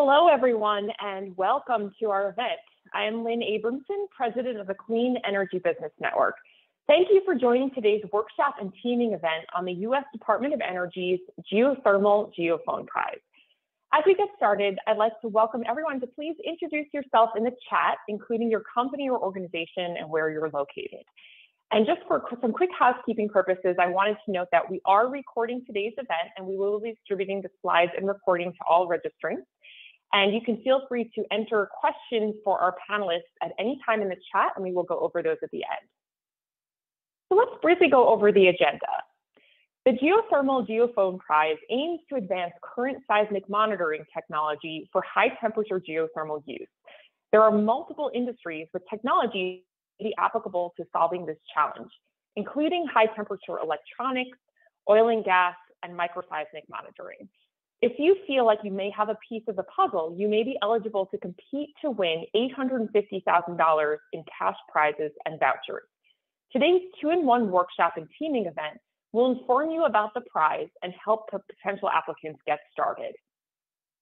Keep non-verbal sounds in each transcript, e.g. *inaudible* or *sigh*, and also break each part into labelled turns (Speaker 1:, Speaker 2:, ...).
Speaker 1: Hello, everyone, and welcome to our event. I am Lynn Abramson, president of the Clean Energy Business Network. Thank you for joining today's workshop and teaming event on the U.S. Department of Energy's Geothermal Geophone Prize. As we get started, I'd like to welcome everyone to please introduce yourself in the chat, including your company or organization and where you're located. And just for some quick housekeeping purposes, I wanted to note that we are recording today's event and we will be distributing the slides and recording to all registrants. And you can feel free to enter questions for our panelists at any time in the chat and we will go over those at the end. So let's briefly go over the agenda. The Geothermal Geophone Prize aims to advance current seismic monitoring technology for high temperature geothermal use. There are multiple industries with technology applicable to solving this challenge, including high temperature electronics, oil and gas, and microseismic monitoring. If you feel like you may have a piece of the puzzle, you may be eligible to compete to win $850,000 in cash prizes and vouchers. Today's two-in-one workshop and teaming event will inform you about the prize and help potential applicants get started.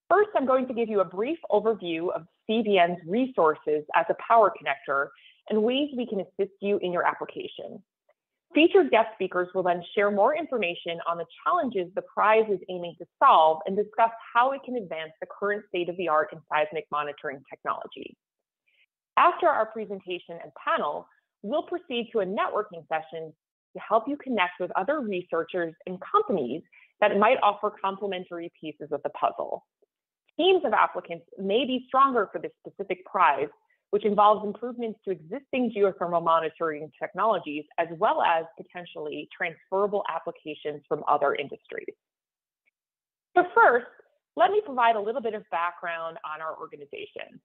Speaker 1: First, I'm going to give you a brief overview of CEBN's resources as a power connector and ways we can assist you in your application. Featured guest speakers will then share more information on the challenges the prize is aiming to solve and discuss how it can advance the current state of the art in seismic monitoring technology. After our presentation and panel, we'll proceed to a networking session to help you connect with other researchers and companies that might offer complementary pieces of the puzzle. Teams of applicants may be stronger for this specific prize, which involves improvements to existing geothermal monitoring technologies, as well as potentially transferable applications from other industries. So first, let me provide a little bit of background on our organization.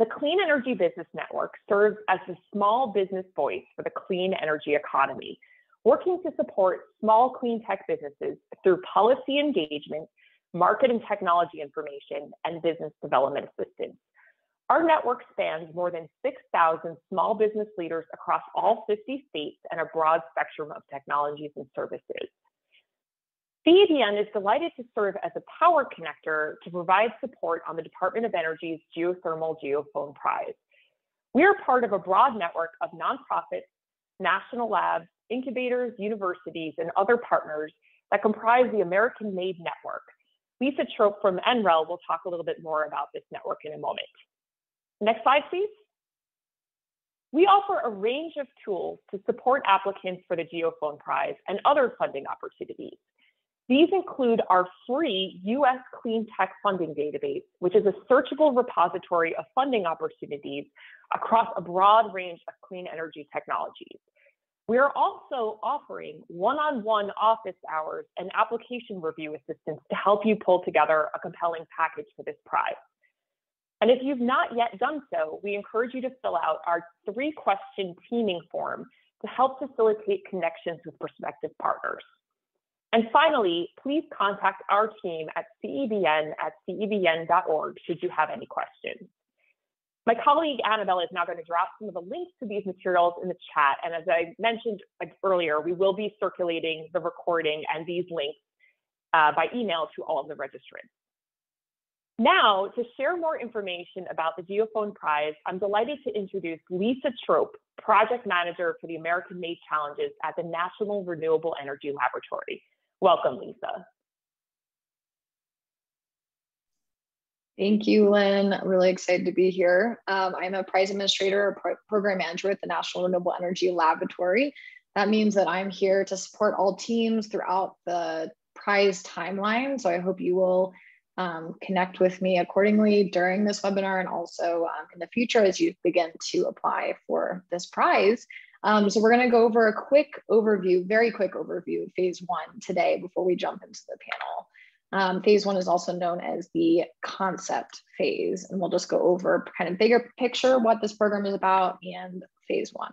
Speaker 1: The Clean Energy Business Network serves as the small business voice for the clean energy economy, working to support small clean tech businesses through policy engagement, market and technology information, and business development assistance. Our network spans more than 6,000 small business leaders across all 50 states and a broad spectrum of technologies and services. CEBN is delighted to serve as a power connector to provide support on the Department of Energy's Geothermal Geophone Prize. We are part of a broad network of nonprofits, national labs, incubators, universities, and other partners that comprise the American Made Network. Lisa Trope from NREL will talk a little bit more about this network in a moment. Next slide, please. We offer a range of tools to support applicants for the Geophone Prize and other funding opportunities. These include our free US Clean Tech Funding Database, which is a searchable repository of funding opportunities across a broad range of clean energy technologies. We are also offering one-on-one office hours and application review assistance to help you pull together a compelling package for this prize. And if you've not yet done so, we encourage you to fill out our three question teaming form to help facilitate connections with prospective partners. And finally, please contact our team at cebn at cebn.org should you have any questions. My colleague Annabelle is now going to drop some of the links to these materials in the chat. And as I mentioned earlier, we will be circulating the recording and these links uh, by email to all of the registrants. Now, to share more information about the Geophone Prize, I'm delighted to introduce Lisa Trope, Project Manager for the American Made Challenges at the National Renewable Energy Laboratory. Welcome, Lisa.
Speaker 2: Thank you, Lynn. Really excited to be here. Um, I'm a prize administrator or pro program manager at the National Renewable Energy Laboratory. That means that I'm here to support all teams throughout the prize timeline. So I hope you will um, connect with me accordingly during this webinar and also um, in the future as you begin to apply for this prize. Um, so we're going to go over a quick overview, very quick overview of phase one today before we jump into the panel. Um, phase one is also known as the concept phase, and we'll just go over kind of bigger picture what this program is about and phase one.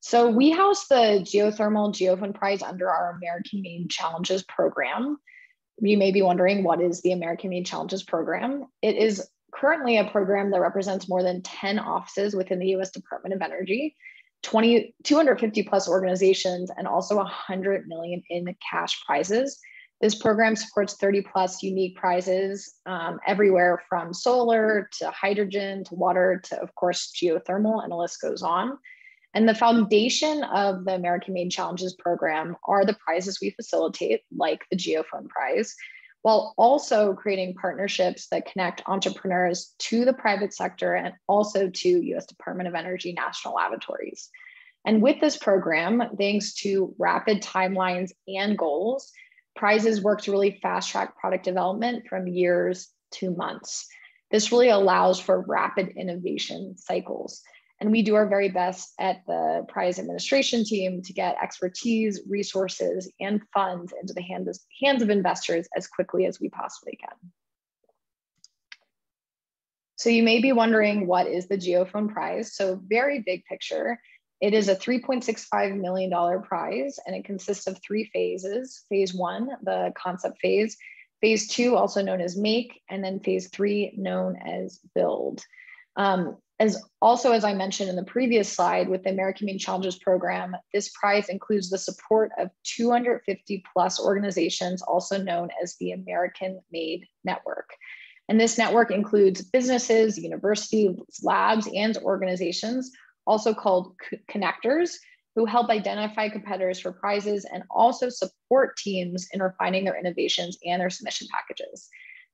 Speaker 2: So we house the Geothermal Geophone Prize under our American Made Challenges program. You may be wondering, what is the American Made Challenges program? It is currently a program that represents more than 10 offices within the US Department of Energy, 20, 250 plus organizations, and also 100 million in cash prizes This program supports 30 plus unique prizes um, everywhere from solar to hydrogen to water to, of course, geothermal, and the list goes on. And the foundation of the American Made Challenges program are the prizes we facilitate, like the Geophone Prize, while also creating partnerships that connect entrepreneurs to the private sector and also to US Department of Energy national laboratories. And with this program, thanks to rapid timelines and goals, prizes work to really fast track product development from years to months. This really allows for rapid innovation cycles. And we do our very best at the prize administration team to get expertise, resources, and funds into the hands, hands of investors as quickly as we possibly can. So you may be wondering what is the Geophone Prize? So very big picture, it is a $3.65 million prize and it consists of three phases. Phase one, the concept phase, phase two, also known as make, and then phase three, known as build. Um, as also, as I mentioned in the previous slide with the American Made Challenges program, this prize includes the support of 250 plus organizations, also known as the American Made Network. And this network includes businesses, universities, labs, and organizations, also called connectors, who help identify competitors for prizes and also support teams in refining their innovations and their submission packages.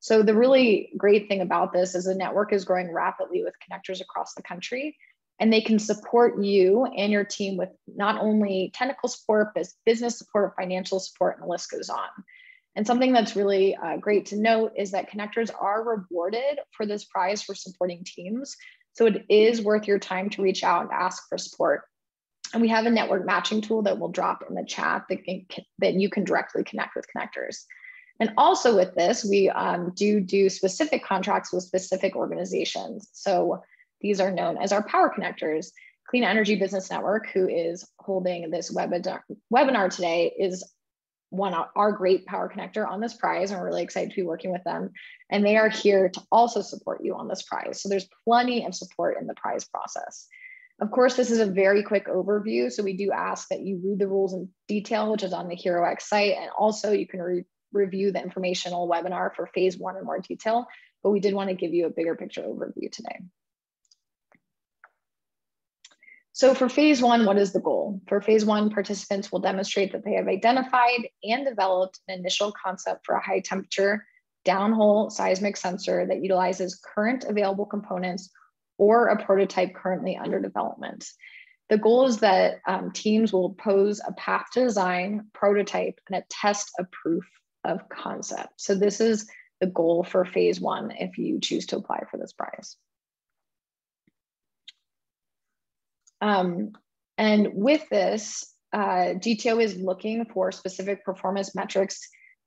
Speaker 2: So the really great thing about this is the network is growing rapidly with connectors across the country, and they can support you and your team with not only technical support, but business support, financial support, and the list goes on. And something that's really uh, great to note is that connectors are rewarded for this prize for supporting teams. So it is worth your time to reach out and ask for support. And we have a network matching tool that will drop in the chat that, can, that you can directly connect with connectors. And also with this, we um, do do specific contracts with specific organizations. So these are known as our power connectors. Clean Energy Business Network, who is holding this webinar, today, is one of our great power connector on this prize. And we're really excited to be working with them. And they are here to also support you on this prize. So there's plenty of support in the prize process. Of course, this is a very quick overview. So we do ask that you read the rules in detail, which is on the HeroX site. And also you can re review the informational webinar for phase one in more detail, but we did want to give you a bigger picture overview today. So for phase one, what is the goal? For phase one, participants will demonstrate that they have identified and developed an initial concept for a high temperature downhole seismic sensor that utilizes current available components or a prototype currently under development. The goal is that um, teams will pose a path to design, prototype, and a test of proof of concept. So this is the goal for phase one if you choose to apply for this prize. Um, and with this, uh, GTO is looking for specific performance metrics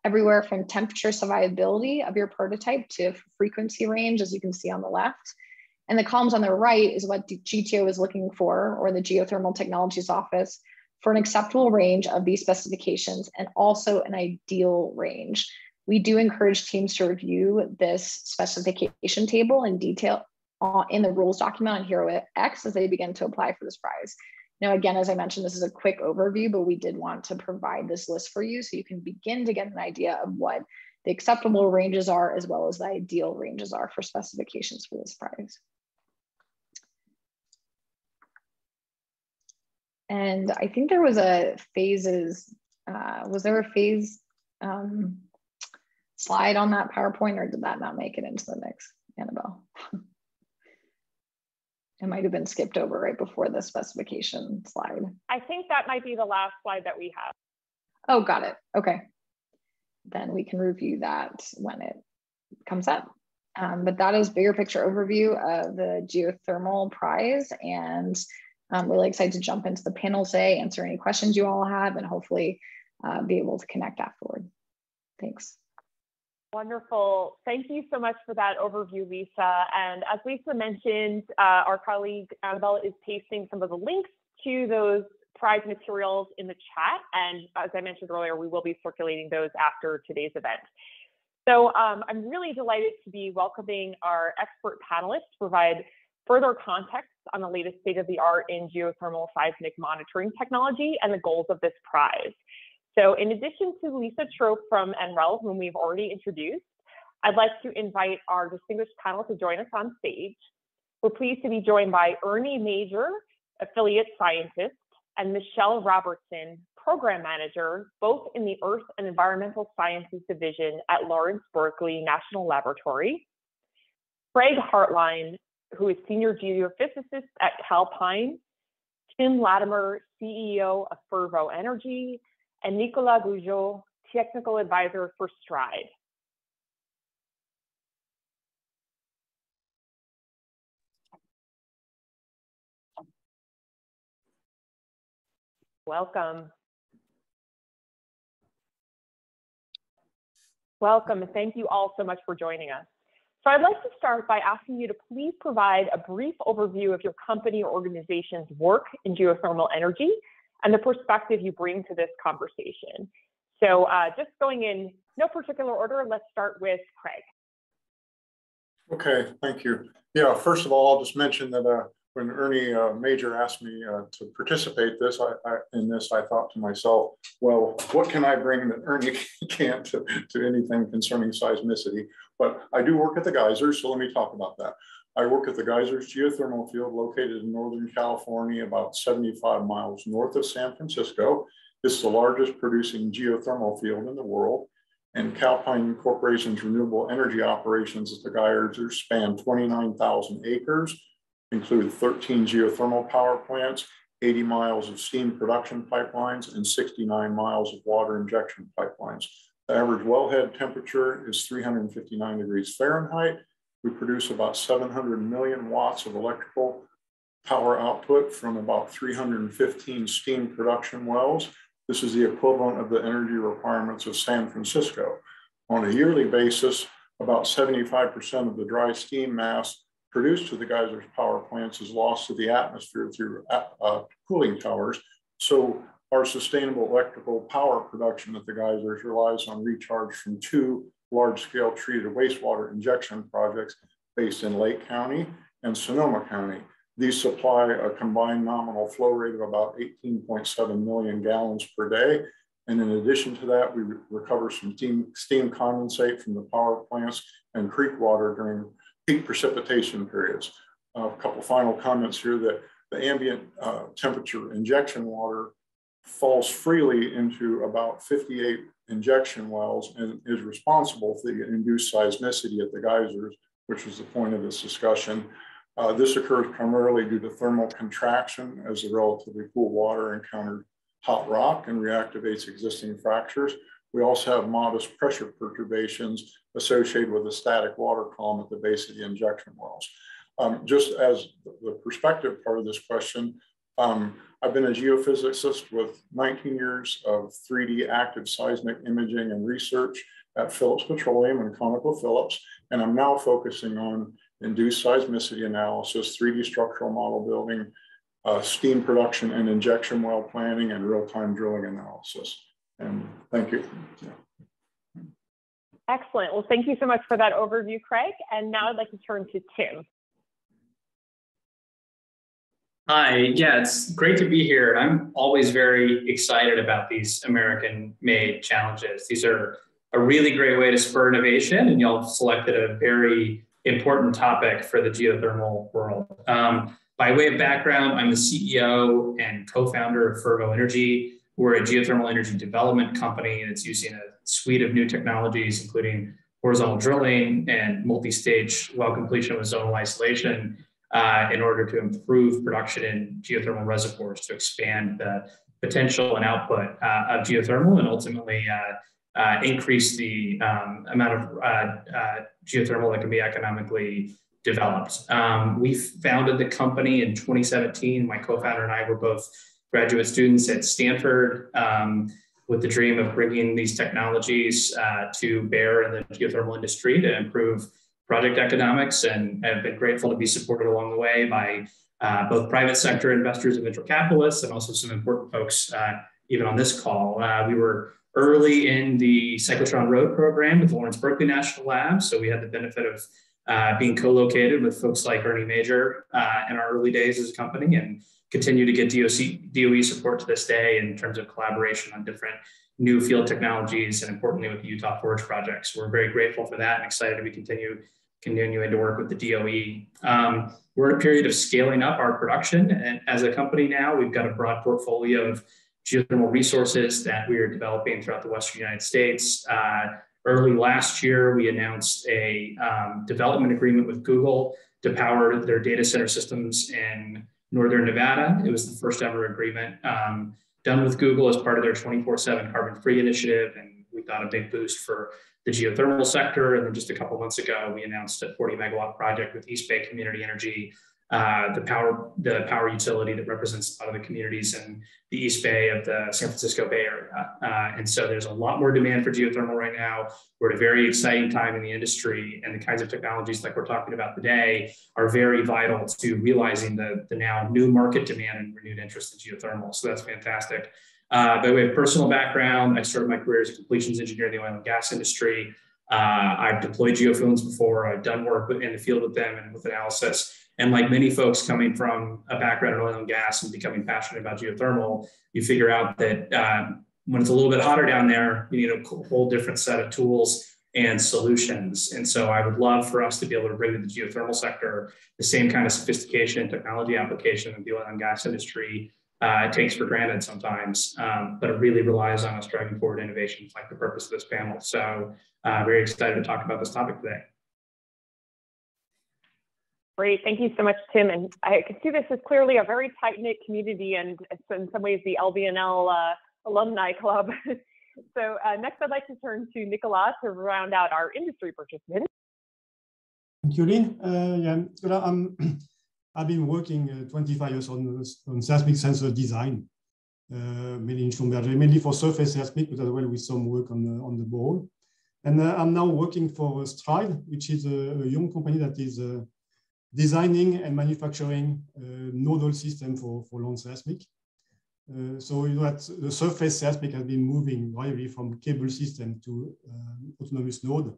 Speaker 2: everywhere from temperature survivability of your prototype to frequency range, as you can see on the left. And the columns on the right is what GTO is looking for, or the Geothermal Technologies Office, for an acceptable range of these specifications and also an ideal range. We do encourage teams to review this specification table in detail in the rules document on Hero X as they begin to apply for this prize. Now, again, as I mentioned, this is a quick overview, but we did want to provide this list for you so you can begin to get an idea of what the acceptable ranges are as well as the ideal ranges are for specifications for this prize. And I think there was a phases, uh, was there a phase um, slide on that PowerPoint or did that not make it into the mix, Annabelle? *laughs* it might have been skipped over right before the specification slide.
Speaker 1: I think that might be the last slide that we have.
Speaker 2: Oh, got it. Okay. Then we can review that when it comes up. Um, but that is bigger picture overview of the geothermal prize and I'm really excited to jump into the panel today, answer any questions you all have, and hopefully uh, be able to connect afterward. Thanks.
Speaker 1: Wonderful. Thank you so much for that overview, Lisa. And as Lisa mentioned, uh, our colleague Annabelle is pasting some of the links to those prize materials in the chat. And as I mentioned earlier, we will be circulating those after today's event. So um, I'm really delighted to be welcoming our expert panelists to provide further context on the latest state of the art in geothermal seismic monitoring technology and the goals of this prize. So in addition to Lisa Trope from NREL, whom we've already introduced, I'd like to invite our distinguished panel to join us on stage. We're pleased to be joined by Ernie Majer, affiliate scientist, and Michelle Robertson, program manager, both in the Earth and Environmental Sciences Division at Lawrence Berkeley National Laboratory. Craig Hartline, who is senior geophysicist at Calpine, Tim Latimer, CEO of Fervo Energy, and Nicolas Goujon, technical advisor for Stryde. Welcome. Welcome, and thank you all so much for joining us. So I'd like to start by asking you to please provide a brief overview of your company or organization's work in geothermal energy and the perspective you bring to this conversation. So uh, just going in no particular order, let's start with Craig.
Speaker 3: Okay, thank you. Yeah, first of all, I'll just mention that uh, when Ernie uh, Majer asked me uh, to participate this I, I, in this, I thought to myself, well, what can I bring that Ernie *laughs* can't to, to anything concerning seismicity? But I do work at the geysers, so let me talk about that. I work at the Geysers Geothermal Field located in Northern California, about 75 miles north of San Francisco. It's the largest producing geothermal field in the world. And Calpine Corporation's renewable energy operations at the Geysers span 29,000 acres, include 13 geothermal power plants, 80 miles of steam production pipelines, and 69 miles of water injection pipelines. The average wellhead temperature is 359 degrees Fahrenheit, we produce about 700 million watts of electrical power output from about 315 steam production wells. This is the equivalent of the energy requirements of San Francisco. On a yearly basis, about 75% of the dry steam mass produced to the geysers power plants is lost to the atmosphere through uh, cooling towers. So our sustainable electrical power production at the geysers relies on recharge from two large-scale treated wastewater injection projects based in Lake County and Sonoma County. These supply a combined nominal flow rate of about 18.7 million gallons per day. And in addition to that, we re recover some steam, steam condensate from the power plants and creek water during peak precipitation periods. Uh, a couple final comments here that the ambient uh, temperature injection water falls freely into about 58 injection wells and is responsible for the induced seismicity at the geysers, which was the point of this discussion. Uh, this occurs primarily due to thermal contraction as the relatively cool water encountered hot rock and reactivates existing fractures. We also have modest pressure perturbations associated with a static water column at the base of the injection wells. Um, just as the perspective part of this question, um, I've been a geophysicist with 19 years of 3D active seismic imaging and research at Phillips Petroleum and ConocoPhillips, and I'm now focusing on induced seismicity analysis, 3D structural model building, uh, steam production and injection well planning, and real-time drilling analysis. And thank you.
Speaker 1: Excellent. Well, thank you so much for that overview, Craig. And now I'd like to turn to Tim.
Speaker 4: Hi, yeah, it's great to be here. I'm always very excited about these American made challenges. These are a really great way to spur innovation, and y'all selected a very important topic for the geothermal world. Um, by way of background, I'm the CEO and co founder of Fervo Energy. We're a geothermal energy development company that's using a suite of new technologies, including horizontal drilling and multi stage well completion with zonal isolation uh, in order to improve production in geothermal reservoirs to expand the potential and output uh, of geothermal and ultimately uh, uh increase the um, amount of uh, uh, geothermal that can be economically developed. Um, we founded the company in 2017. My co-founder and I were both graduate students at Stanford um, with the dream of bringing these technologies to bear in the geothermal industry to improve project economics and have been grateful to be supported along the way by uh, both private sector investors and venture capitalists and also some important folks uh, even on this call. Uh, we were early in the cyclotron road program with Lawrence Berkeley National Lab, so we had the benefit of uh, being co-located with folks like Ernie Majer uh, in our early days as a company and continue to get DOC, DOE support to this day in terms of collaboration on different new field technologies and importantly with the Utah Forge projects. We're very grateful for that and excited to be continue continuing to work with the DOE. Um, we're in a period of scaling up our production and as a company now, we've got a broad portfolio of geothermal resources that we are developing throughout the Western United States. Uh, early last year, we announced a um, development agreement with Google to power their data center systems in Northern Nevada. It was the first ever agreement um, done with Google as part of their 24 7 carbon free initiative. And we thought a big boost for the geothermal sector. And then just a couple months ago, we announced a 40 megawatt project with East Bay Community Energy uh, the power the power utility that represents a lot of the communities in the East Bay of the San Francisco Bay Area. Uh, and so there's a lot more demand for geothermal right now. We're at a very exciting time in the industry, and the kinds of technologies like we're talking about today are very vital to realizing the, the now new market demand and renewed interest in geothermal. So that's fantastic. Uh, by way of personal background, I started my career as a completions engineer in the oil and gas industry. Uh, I've deployed geophones before. I've done work in the field with them and with analysis. And like many folks coming from a background in oil and gas and becoming passionate about geothermal, you figure out that um, when it's a little bit hotter down there, you need a whole different set of tools and solutions. And so I would love for us to be able to bring to the geothermal sector the same kind of sophistication and technology application that the oil and gas industry uh, takes for granted sometimes, um, but it really relies on us driving forward innovations like the purpose of this panel. So uh, very excited to talk about this topic today.
Speaker 1: Great, thank you so much, Tim. And I can see this is clearly a very tight-knit community and in some ways the LBNL uh, alumni club. *laughs* so uh, next I'd like to turn to Nicolas to round out our industry participants.
Speaker 5: Thank you, Lynn. Uh, yeah, I'm, *clears throat* I've been working uh, 25 years on, on seismic sensor design, uh, mainly in Schlumberger, mainly for surface seismic, but as well with some work on the, on the bore. And uh, I'm now working for Stryde, which is a, a young company that is designing and manufacturing uh, nodal system for, for land seismic. Uh, so you know that the surface seismic has been moving gradually from cable system to um, autonomous node.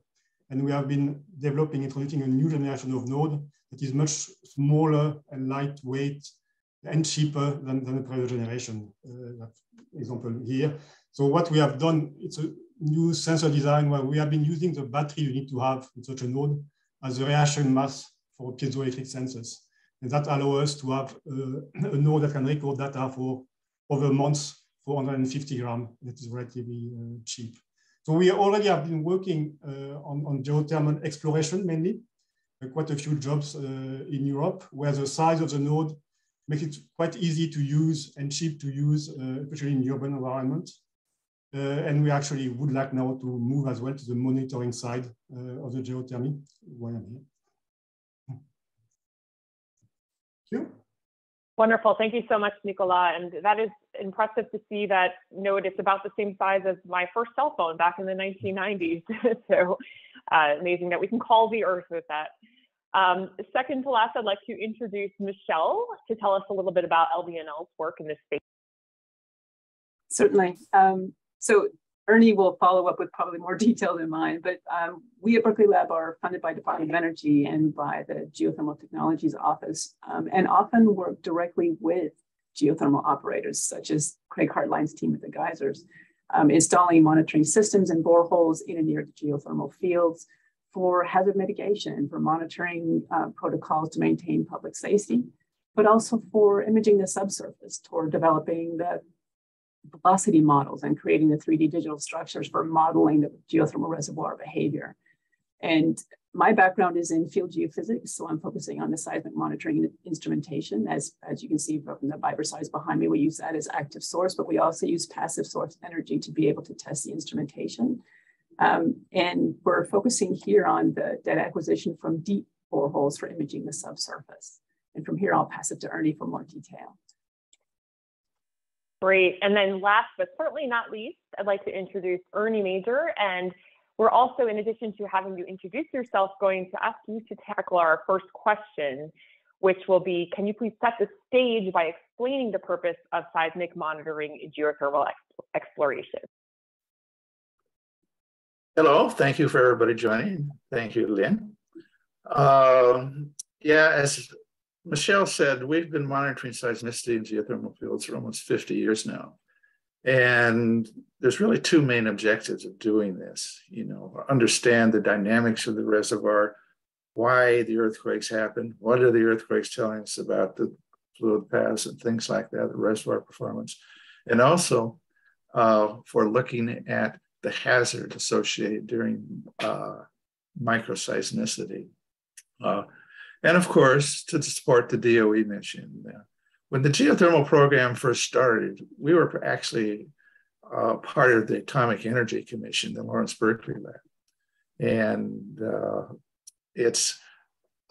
Speaker 5: And we have been developing, introducing a new generation of node that is much smaller and lightweight and cheaper than, than the previous generation. Uh, example here. So what we have done, it's a new sensor design where we have been using the battery you need to have in such a node as a reaction mass for piezoelectric sensors. And that allows us to have uh, *clears throat* a node that can record data for over months for 150 gram. That is relatively uh, cheap. So we already have been working uh, on, on geothermal exploration mainly, uh, quite a few jobs uh, in Europe, where the size of the node makes it quite easy to use and cheap to use, uh, especially in urban environment. and we actually would like now to move as well to the monitoring side of the geothermy, why I'm here.
Speaker 1: You. Wonderful. Thank you so much, Nicola. And that is impressive to see that node it's about the same size as my first cell phone back in the 1990s. *laughs* so uh, amazing that we can call the earth with that. Um, second to last, I'd like to introduce Michelle to tell us a little bit about LBNL's work in this space.
Speaker 6: Certainly. Um, so Ernie will follow up with probably more *laughs* detail than mine, but um, we at Berkeley Lab are funded by the Department of Energy and by the Geothermal Technologies Office, um, and often work directly with geothermal operators, such as Craig Hartline's team at the geysers, um, installing monitoring systems and boreholes in and near the geothermal fields for hazard mitigation, for monitoring uh, protocols to maintain public safety, but also for imaging the subsurface toward developing the velocity models and creating the 3D digital structures for modeling the geothermal reservoir behavior. And my background is in field geophysics, so I'm focusing on the seismic monitoring instrumentation. As, as you can see from the Vibroseis behind me, we use that as active source, but we also use passive source energy to be able to test the instrumentation. Um, and we're focusing here on the data acquisition from deep boreholes for imaging the subsurface. And from here, I'll pass it to Ernie for more detail.
Speaker 1: Great. And then last but certainly not least, I'd like to introduce Ernie Majer. And we're also, in addition to having you introduce yourself, going to ask you to tackle our first question, which will be, can you please set the stage by explaining the purpose of seismic monitoring in geothermal exploration?
Speaker 7: Hello, thank you for everybody joining. Thank you, Lynn. Um, yeah, as Michelle said, we've been monitoring seismicity in geothermal fields for almost 50 years now. And there's really two main objectives of doing this, you know, understand the dynamics of the reservoir, why the earthquakes happen, what are the earthquakes telling us about the fluid paths and things like that, the reservoir performance, and also uh, for looking at the hazard associated during uh, microseismicity. Uh, and of course, to support the DOE mission. When the geothermal program first started, we were actually uh, part of the Atomic Energy Commission, the Lawrence Berkeley Lab. And uh, it's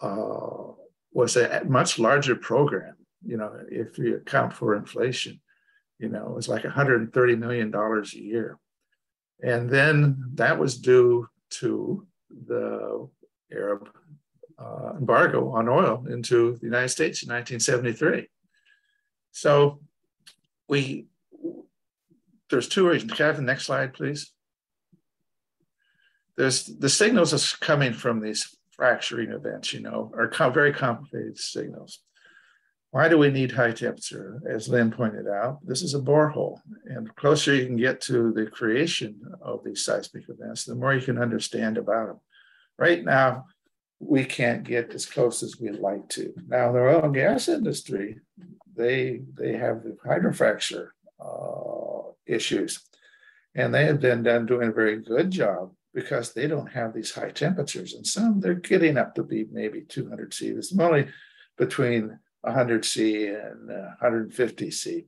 Speaker 7: uh, was a much larger program, you know, if you account for inflation, you know, it was like $130 million a year. And then that was due to the Arab uh, embargo on oil into the United States in 1973. So we, there's two reasons. Can I have the next slide, please? There's the signals is coming from these fracturing events, you know, are com very complicated signals. Why do we need high temperature? As Lynn pointed out, this is a borehole. And the closer you can get to the creation of these seismic events, the more you can understand about them. Right now, we can't get as close as we'd like to. Now, the oil and gas industry, they they have the hydrofracture uh, issues, and they have been done doing a very good job because they don't have these high temperatures. And some they're getting up to be maybe 200 C. It's only between 100 C and uh, 150 C.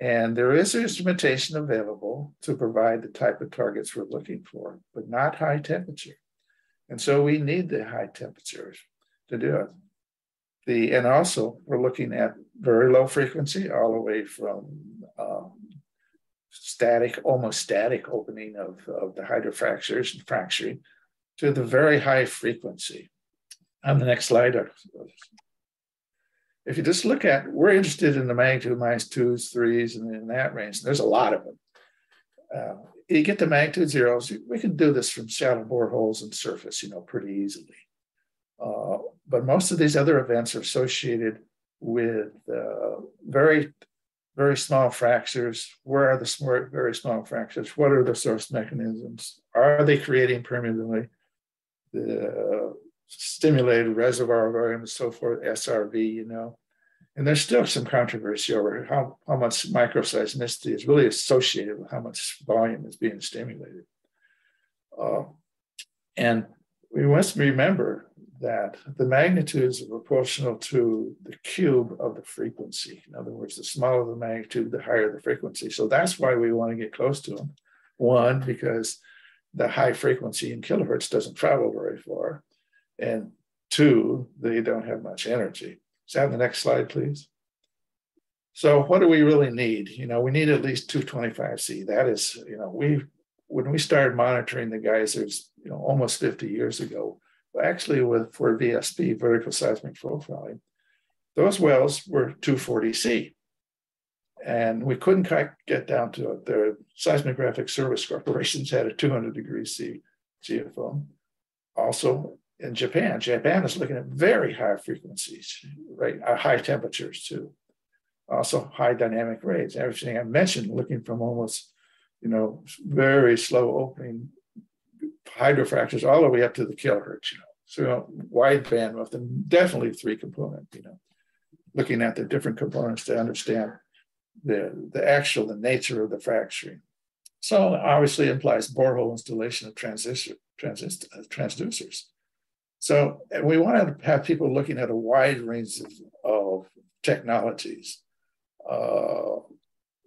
Speaker 7: And there is instrumentation available to provide the type of targets we're looking for, but not high temperature. And so we need the high temperatures to do it. The, and also we're looking at very low frequency all the way from um, static, almost static opening of, of the hydrofractures and fracturing to the very high frequency. On the next slide, if you just look at, we're interested in the magnitude minus twos, threes, and in that range. There's a lot of them. Uh, you get the magnitude zeros, we can do this from shallow boreholes and surface, you know, pretty easily. Uh, but most of these other events are associated with uh, very, very small fractures. Where are the smart, very small fractures? What are the source mechanisms? Are they creating permeability? The stimulated reservoir volume and so forth, SRV, you know. And there's still some controversy over how, how much microseismicity is really associated with how much volume is being stimulated. Uh, and we must remember that the magnitudes are proportional to the cube of the frequency. In other words, the smaller the magnitude, the higher the frequency. So that's why we want to get close to them. One, because the high frequency in kilohertz doesn't travel very far. And two, they don't have much energy. So have the next slide, please. So what do we really need? You know, we need at least 225C. That is, you know, we when we started monitoring the geysers, you know, almost 50 years ago, actually with for VSP, vertical seismic profiling, those wells were 240C. And we couldn't quite get down to it. The seismographic service corporations *laughs* had a 200 degrees C GFO. Also, in Japan. Japan is looking at very high frequencies, right? Uh, high temperatures too. Also high dynamic rates. Everything I mentioned, looking from almost, you know, very slow opening hydrofractures all the way up to the kilohertz, you know. So you know, wide bandwidth and definitely three component, you know, looking at the different components to understand the, the actual, the nature of the fracturing. So obviously implies borehole installation of transistor, transist, uh, transducers. So we want to have people looking at a wide range of, of technologies. Uh,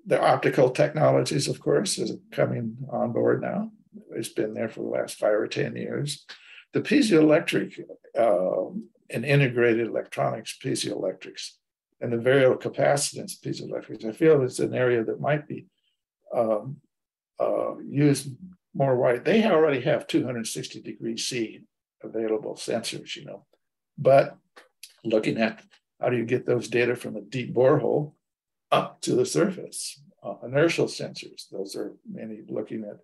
Speaker 7: the optical technologies, of course, is coming on board now. It's been there for the last five or 10 years. The piezoelectric uh, and integrated electronics, piezoelectrics, and the variable capacitance piezoelectrics, I feel it's an area that might be um, uh, used more wide. They already have 260 degrees C available sensors, you know. But looking at how do you get those data from a deep borehole up to the surface? Uh, inertial sensors, those are many looking at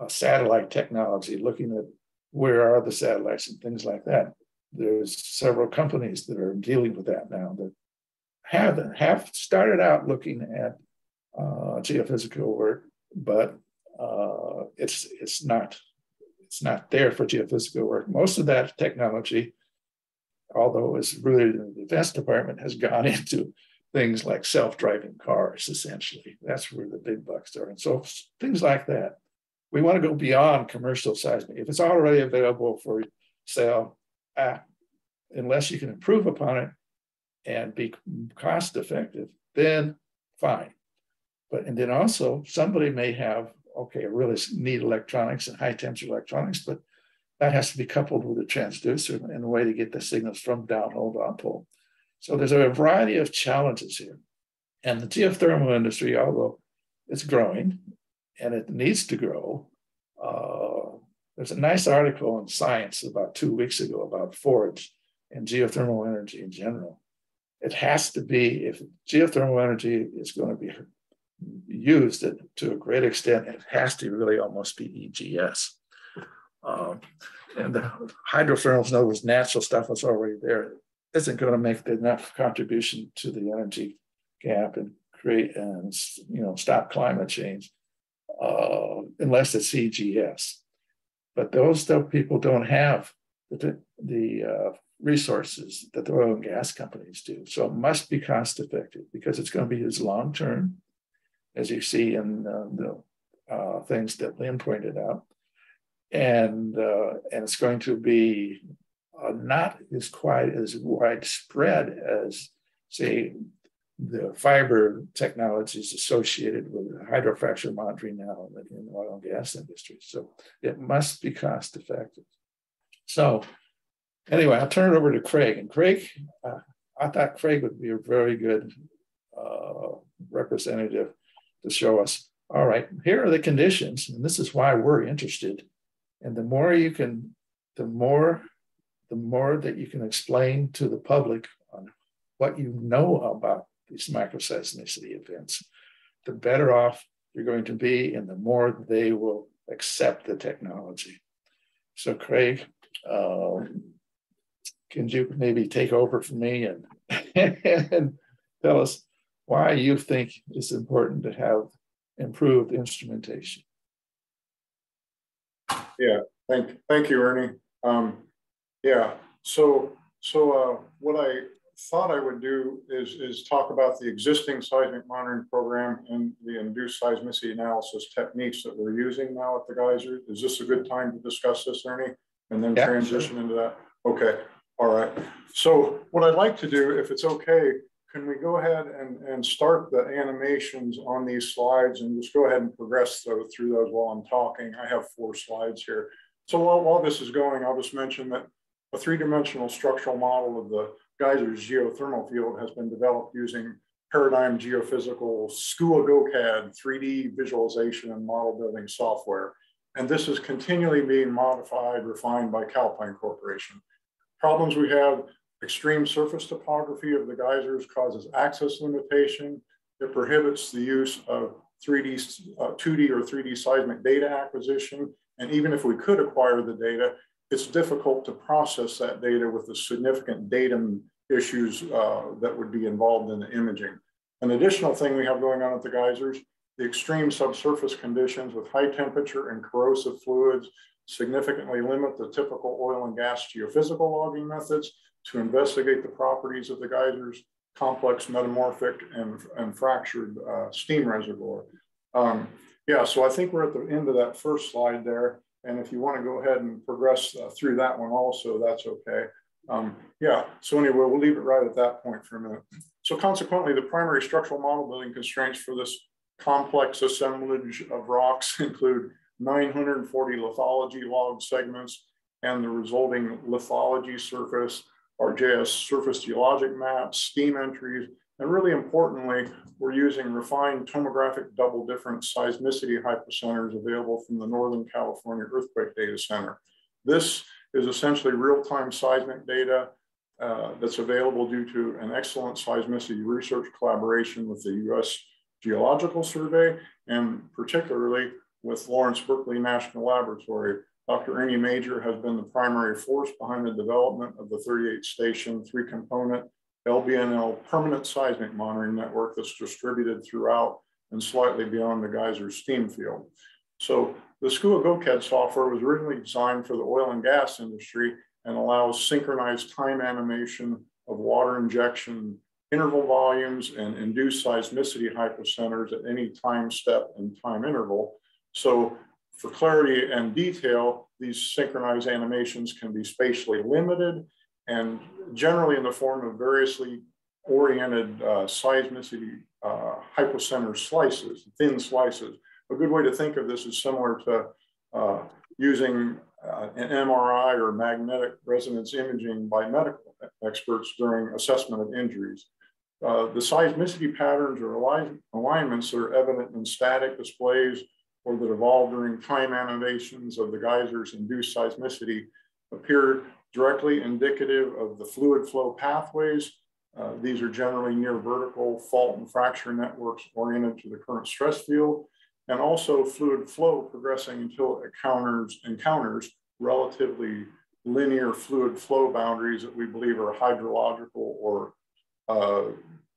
Speaker 7: uh, satellite technology, looking at where are the satellites and things like that. there's several companies that are dealing with that now that have have started out looking at uh, geophysical work, but uh, it's it's not it's not there for geophysical work. Most of that technology, although it's rooted in the defense department, has gone *laughs* into things like self-driving cars. Essentially, that's where the big bucks are, and so things like that. We want to go beyond commercial seismic. If it's already available for sale, ah, unless you can improve upon it and be cost effective, then fine. But and then also somebody may have okay, really need electronics and high temperature electronics, but that has to be coupled with a transducer in a way to get the signals from downhole to uphole. So there's a variety of challenges here. And the geothermal industry, although it's growing and it needs to grow, uh, there's a nice article in Science about two weeks ago about FORGE and geothermal energy in general. It has to be, if geothermal energy is going to be used it to a great extent, it has to really almost be EGS. Um, and the hydrothermals, in other natural stuff that's already there, isn't going to make enough contribution to the energy gap and create and you know stop climate change uh, unless it's EGS. But those people don't have the, the uh, resources that the oil and gas companies do. So it must be cost effective because it's going to be as long term as you see in uh, the uh, things that Lynn pointed out. And, uh, and it's going to be uh, not as quite as widespread as, say, the fiber technologies associated with hydrofracture monitoring now in the oil and gas industry. So it must be cost effective. So anyway, I'll turn it over to Craig. And Craig, uh, I thought Craig would be a very good uh, representative to show us, all right, here are the conditions, and this is why we're interested. And the more you can, the more, the more that you can explain to the public on what you know about these microseismicity events, the better off you're going to be, and the more they will accept the technology. So, Craig, um, can you maybe take over from me and, *laughs* and tell us why you think it's important to have improved instrumentation.
Speaker 3: Yeah, thank, thank you, Ernie. Um, yeah, so so uh, what I thought I would do is, is talk about the existing seismic monitoring program and the induced seismicity analysis techniques that we're using now at the geyser. Is this a good time to discuss this, Ernie? And then yeah, transition sure. into that? Okay, all right. So what I'd like to do, if it's okay, can we go ahead and, and start the animations on these slides and just go ahead and progress through those while I'm talking? I have four slides here. So while, while this is going, I'll just mention that a three-dimensional structural model of the geyser's geothermal field has been developed using Paradigm Geophysical SKUA GoCAD 3D visualization and model building software. And this is continually being modified, refined by Calpine Corporation. Problems we have Extreme surface topography of the geysers causes access limitation. It prohibits the use of 3D, uh, 2D or 3D seismic data acquisition. And even if we could acquire the data, it's difficult to process that data with the significant datum issues uh, that would be involved in the imaging. An additional thing we have going on at the geysers, the extreme subsurface conditions with high temperature and corrosive fluids significantly limit the typical oil and gas geophysical logging methods to investigate the properties of the geyser's complex metamorphic and, and fractured uh, steam reservoir. Um, yeah, so I think we're at the end of that first slide there. And if you want to go ahead and progress uh, through that one also, that's okay. Um, yeah, so anyway, we'll leave it right at that point for a minute. So consequently, the primary structural model building constraints for this complex assemblage of rocks *laughs* include 940 lithology log segments and the resulting lithology surface ArcGIS surface geologic maps, steam entries, and really importantly, we're using refined tomographic double difference seismicity hypocenters available from the Northern California Earthquake Data Center. This is essentially real-time seismic data uh, that's available due to an excellent seismicity research collaboration with the US Geological Survey and particularly with Lawrence Berkeley National Laboratory Dr. Ernie Majer has been the primary force behind the development of the 38 station, three component LBNL permanent seismic monitoring network that's distributed throughout and slightly beyond the geyser steam field. So the SKUA GoCAD software was originally designed for the oil and gas industry and allows synchronized time animation of water injection interval volumes and induced seismicity hypocenters at any time step and time interval. So for clarity and detail, these synchronized animations can be spatially limited and generally in the form of variously oriented uh, seismicity uh, hypocenter slices, thin slices. A good way to think of this is similar to uh, using uh, an MRI or magnetic resonance imaging by medical experts during assessment of injuries. Uh, the seismicity patterns or alignments that are evident in static displays or that evolve during time animations of the geysers induced seismicity appear directly indicative of the fluid flow pathways. Uh, these are generally near vertical fault and fracture networks oriented to the current stress field, and also fluid flow progressing until it encounters, encounters relatively linear fluid flow boundaries that we believe are hydrological or uh,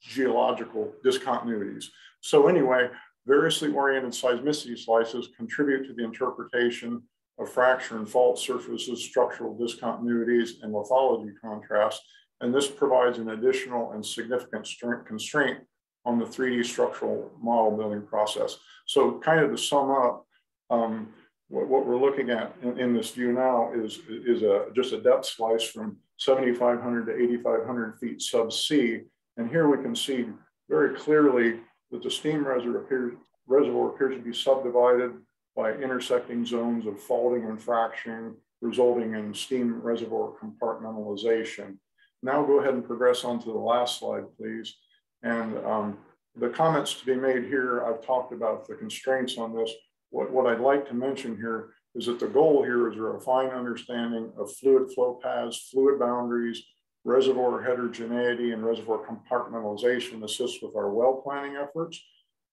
Speaker 3: geological discontinuities. So anyway, variously oriented seismicity slices contribute to the interpretation of fracture and fault surfaces, structural discontinuities, and lithology contrast. And this provides an additional and significant constraint on the 3D structural model building process. So kind of to sum up, um, what, what, we're looking at in, in, this view now is, is a, just a depth slice from 7,500 to 8,500 feet sub-sea. And here we can see very clearly that the steam reservoir appears, reservoir appears to be subdivided by intersecting zones of faulting and fracturing, resulting in steam reservoir compartmentalization. Now go ahead and progress on to the last slide, please. And um, the comments to be made here, I've talked about the constraints on this. What, what I'd like to mention here is that the goal here is a refined understanding of fluid flow paths, fluid boundaries, reservoir heterogeneity, and reservoir compartmentalization assists with our well planning efforts,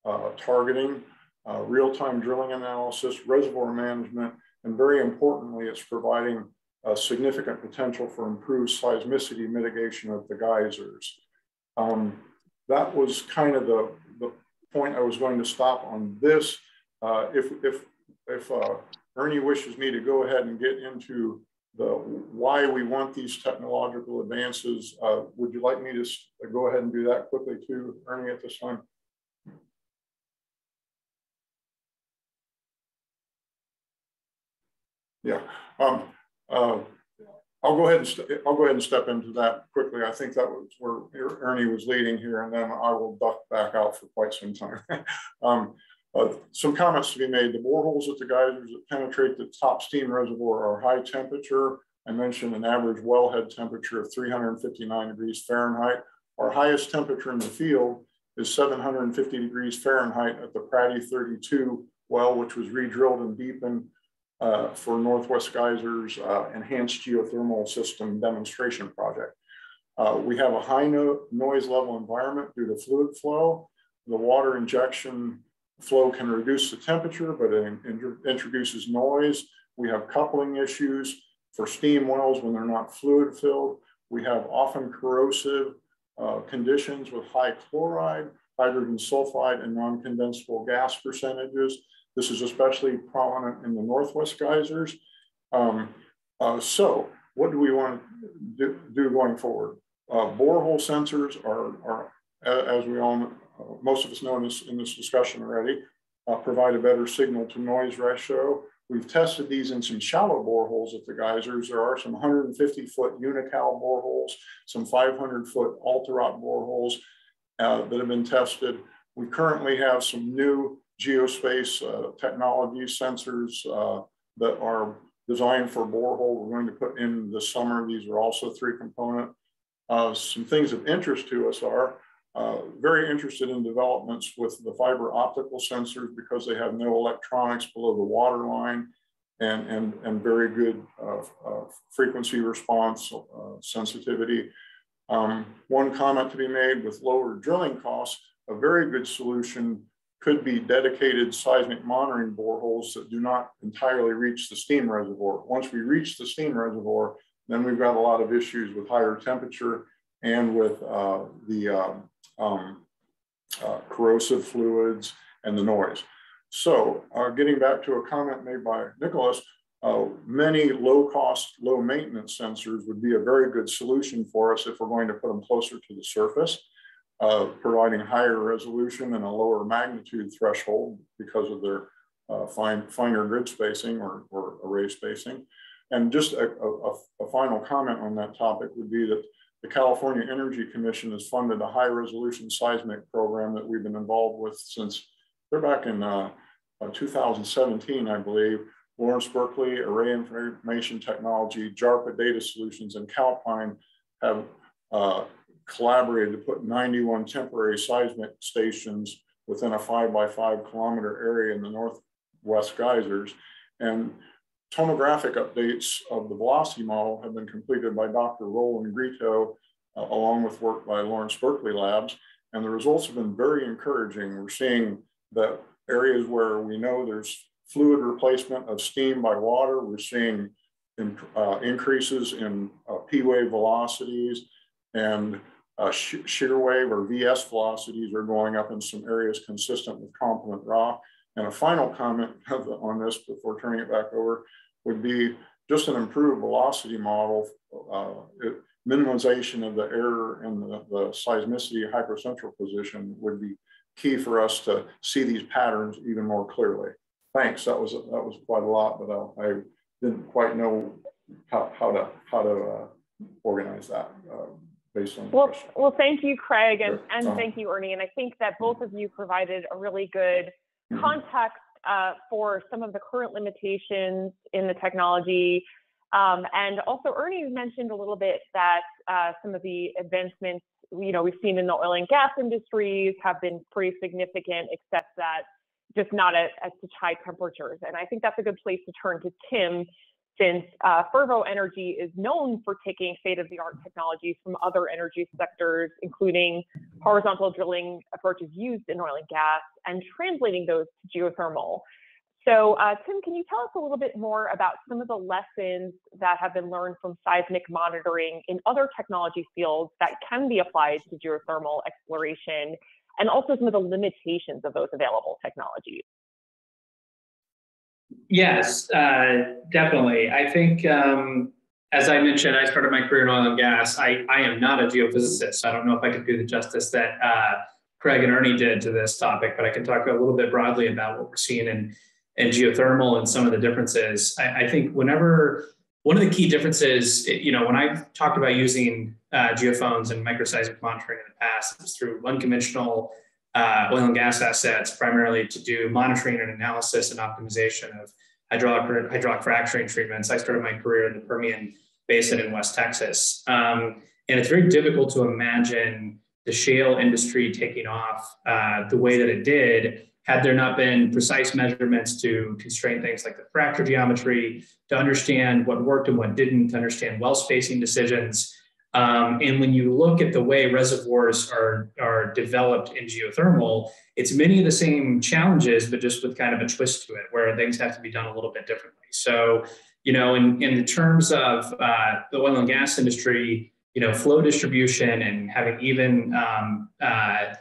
Speaker 3: uh, targeting, uh, real-time drilling analysis, reservoir management, and very importantly, it's providing a significant potential for improved seismicity mitigation of the geysers. Um, that was kind of the, the point I was going to stop on this. Uh, if if, if uh, Ernie wishes me to go ahead and get into the why we want these technological advances, uh, would you like me to go ahead and do that quickly too, Ernie, at this time? Yeah. Um, uh, I'll go ahead and I'll go ahead and step into that quickly. I think that was where Ernie was leading here, and then I will duck back out for quite some time. *laughs* um, uh, some comments to be made. The boreholes at the geysers that penetrate the top steam reservoir are high temperature. I mentioned an average wellhead temperature of 359 degrees Fahrenheit. Our highest temperature in the field is 750 degrees Fahrenheit at the Prati 32 well, which was re-drilled and deepened uh, for Northwest Geysers uh, Enhanced Geothermal System Demonstration Project. Uh, we have a high no noise level environment due to fluid flow. The water injection flow can reduce the temperature, but it in introduces noise. We have coupling issues for steam wells when they're not fluid filled. We have often corrosive uh, conditions with high chloride, hydrogen sulfide, and non-condensable gas percentages. This is especially prominent in the Northwest geysers. Um, uh, so what do we want to do, do going forward? Uh, borehole sensors are, are, as we all, know, most of us know in this, in this discussion already, uh, provide a better signal to noise ratio. We've tested these in some shallow boreholes at the geysers. There are some 150 foot Unocal boreholes, some 500 foot Ultrarot boreholes uh, that have been tested. We currently have some new geospace uh, technology sensors uh, that are designed for borehole. We're going to put in the summer. These are also three component. Uh, some things of interest to us are uh, very interested in developments with the fiber optical sensors because they have no electronics below the water line and, and, and very good uh, uh, frequency response sensitivity. Um, one comment to be made with lower drilling costs, a very good solution could be dedicated seismic monitoring boreholes that do not entirely reach the steam reservoir. Once we reach the steam reservoir, then we've got a lot of issues with higher temperature and with uh, the um, um, uh, corrosive fluids and the noise. So uh, getting back to a comment made by Nicolas, uh, many low cost, low maintenance sensors would be a very good solution for us if we're going to put them closer to the surface, uh, providing higher resolution and a lower magnitude threshold because of their uh, fine, finer grid spacing or, or array spacing. And just a, a, a, final comment on that topic would be that the California Energy Commission has funded a high resolution seismic program that we've been involved with since they're back in uh, uh, 2017, I believe. Lawrence Berkeley, Array Information Technology, Jarpe Data Solutions, and Calpine have uh, collaborated to put 91 temporary seismic stations within a five by five kilometer area in the Northwest geysers. And Tomographic updates of the velocity model have been completed by Dr. Roland Gritto, uh, along with work by Lawrence Berkeley Labs. And the results have been very encouraging. We're seeing that areas where we know there's fluid replacement of steam by water, we're seeing in, uh, increases in uh, P wave velocities and uh, sh shear wave or VS velocities are going up in some areas consistent with competent rock. And a final comment *laughs* on this before turning it back over would be just an improved velocity model, uh, it, minimization of the error in the, the seismicity hypocentral position would be key for us to see these patterns even more clearly. Thanks, that was that was quite a lot, but uh, I didn't quite know how, how to how to uh, organize that uh, based on
Speaker 1: well, well, thank you, Craig, and, and thank you, Ernie. And I think that both of you provided a really good. Context uh, for some of the current limitations in the technology. Um, and also, Ernie mentioned a little bit that uh, some of the advancements you know we've seen in the oil and gas industries have been pretty significant, except that just not at, at such high temperatures. And I think that's a good place to turn to Tim since uh, Fervo Energy is known for taking state-of-the-art technologies from other energy sectors, including horizontal drilling approaches used in oil and gas, and translating those to geothermal. So, uh, Tim, can you tell us a little bit more about some of the lessons that have been learned from seismic monitoring in other technology fields that can be applied to geothermal exploration, and also some of the limitations of those available technologies?
Speaker 4: Yes, uh, definitely. I think, um, as I mentioned, I started my career in oil and gas. I, I am not a geophysicist. so I don't know if I could do the justice that uh, Craig and Ernie did to this topic, but I can talk a little bit broadly about what we're seeing in, in geothermal and some of the differences. I, I think whenever one of the key differences, you know, when I talked about using uh, geophones and microseismic monitoring in the past, it was through unconventional uh, oil and gas assets, primarily to do monitoring and analysis and optimization of hydraulic, hydraulic fracturing treatments. I started my career in the Permian Basin in West Texas. Um, and it's very difficult to imagine the shale industry taking off uh, the way that it did had there not been precise measurements to constrain things like the fracture geometry, to understand what worked and what didn't, to understand well spacing decisions, um, and when you look at the way reservoirs are, are developed in geothermal, it's many of the same challenges, but just with kind of a twist to it, where things have to be done a little bit differently. So, you know, in, in terms of uh, the oil and gas industry, you know, flow distribution and having even um, uh,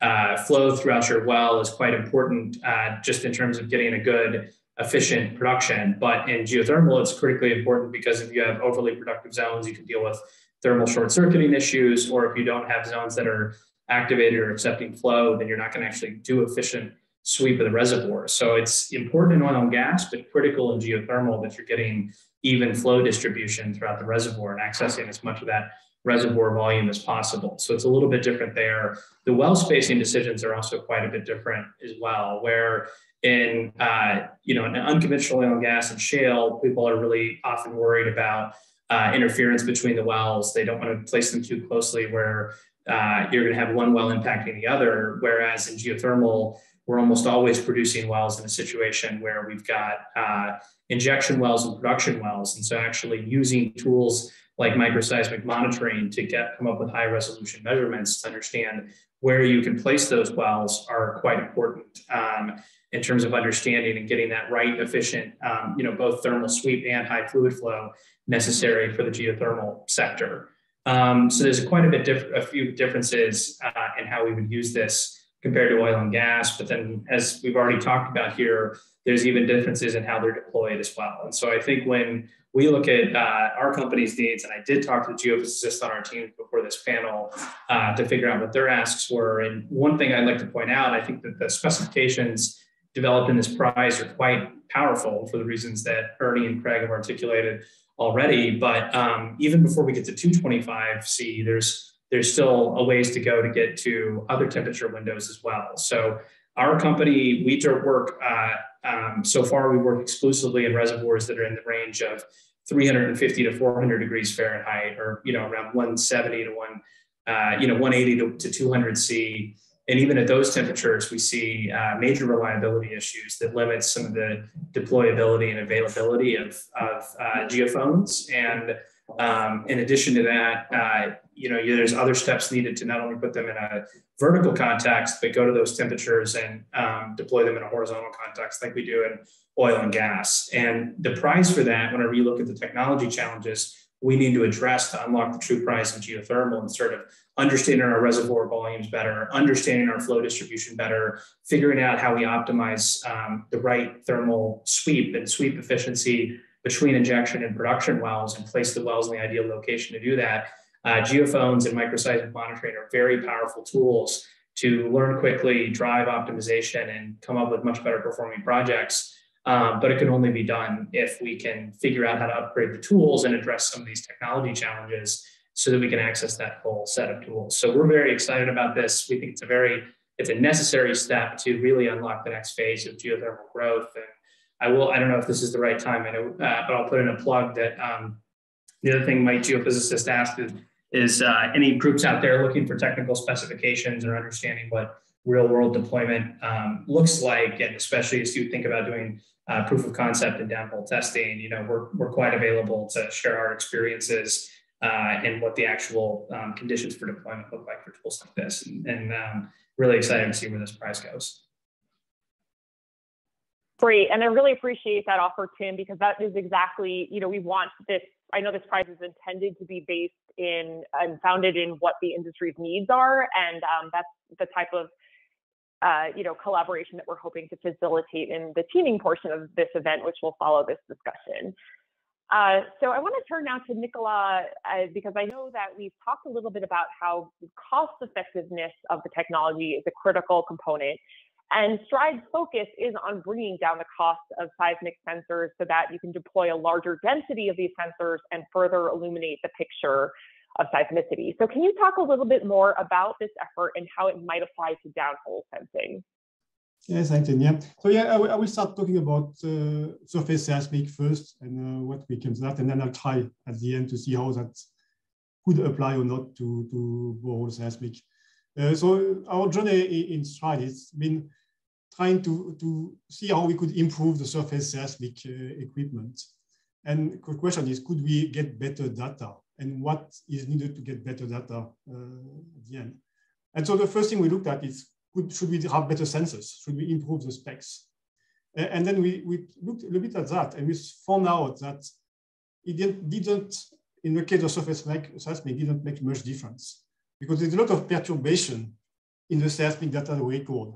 Speaker 4: uh, flow throughout your well is quite important, uh, just in terms of getting a good, efficient production. But in geothermal, it's critically important because if you have overly productive zones, you can deal with thermal short circuiting issues, or if you don't have zones that are activated or accepting flow, then you're not going to actually do efficient sweep of the reservoir. So it's important in oil and gas, but critical in geothermal that you're getting even flow distribution throughout the reservoir and accessing as much of that reservoir volume as possible. So it's a little bit different there. The well spacing decisions are also quite a bit different as well, where in uh, you know in unconventional oil and gas and shale, people are really often worried about uh, interference between the wells. They don't want to place them too closely where uh, you're going to have one well impacting the other. Whereas in geothermal, we're almost always producing wells in a situation where we've got uh, injection wells and production wells. And so actually using tools like microseismic monitoring to get come up with high resolution measurements to understand where you can place those wells are quite important um, in terms of understanding and getting that right efficient, um, you know, both thermal sweep and high fluid flow necessary for the geothermal sector. Um, so there's quite a bit diff- a few differences uh, in how we would use this compared to oil and gas. But then, as we've already talked about here, there's even differences in how they're deployed as well. And so I think when we look at uh, our company's needs, and I did talk to the geophysicists on our team before this panel uh, to figure out what their asks were. And one thing I'd like to point out, I think that the specifications developed in this prize are quite powerful for the reasons that Ernie and Craig have articulated already. But um, even before we get to 225C, there's there's still a ways to go to get to other temperature windows as well. So our company, we do work, uh, um, so far we work exclusively in reservoirs that are in the range of 350 to 400 degrees Fahrenheit, or, you know, around 170 to one, uh, you know, 180 to, to 200 C. And even at those temperatures, we see uh, major reliability issues that limit some of the deployability and availability of, of uh, geophones. And um, in addition to that, uh, you know, there's other steps needed to not only put them in a vertical context, but go to those temperatures and um, deploy them in a horizontal context like we do in oil and gas. And the prize for that, whenever you look at the technology challenges we need to address to unlock the true price of geothermal and sort of understanding our reservoir volumes better, understanding our flow distribution better, figuring out how we optimize um, the right thermal sweep and sweep efficiency between injection and production wells and place the wells in the ideal location to do that. Uh, geophones and microseismic monitoring are very powerful tools to learn quickly, drive optimization, and come up with much better performing projects. Um, but it can only be done if we can figure out how to upgrade the tools and address some of these technology challenges so that we can access that whole set of tools. So we're very excited about this. We think it's a very it's a necessary step to really unlock the next phase of geothermal growth. And I will I don't know if this is the right time, I know, uh, but I'll put in a plug that um, the other thing my geophysicist asked is, is uh, any groups out there looking for technical specifications or understanding what real world deployment um, looks like, and especially as you think about doing uh, proof of concept and downhole testing, you know, we're, we're quite available to share our experiences uh, and what the actual um, conditions for deployment look like for tools like this. And, and um, really excited to see where this prize goes.
Speaker 1: Great, and I really appreciate that offer, Tim, because that is exactly, you know, we want this. I know this prize is intended to be based in and founded in what the industry's needs are, and um, that's the type of uh, you know, collaboration that we're hoping to facilitate in the teaming portion of this event, which will follow this discussion. Uh, so I want to turn now to Nicola, uh, because I know that we've talked a little bit about how cost effectiveness of the technology is a critical component. And Stryde's focus is on bringing down the cost of seismic sensors so that you can deploy a larger density of these sensors and further illuminate the picture of seismicity. So can you talk a little bit more about this effort and how it might apply to downhole sensing?
Speaker 5: Yes, I can. Yeah. So yeah, I, will start talking about uh, surface seismic first and uh, what becomes that, and then I'll try at the end to see how that could apply or not to to borehole seismic. Uh, so our journey in Stryde has been trying to to see how we could improve the surface seismic uh, equipment. And the question is, could we get better data and what is needed to get better data uh, at the end. And so the first thing we looked at is, could, should we have better sensors? Should we improve the specs? And then we, we looked a little bit at that and we found out that it didn't, didn't in the case of surface seismic, didn't make much difference because there's a lot of perturbation in the seismic data record.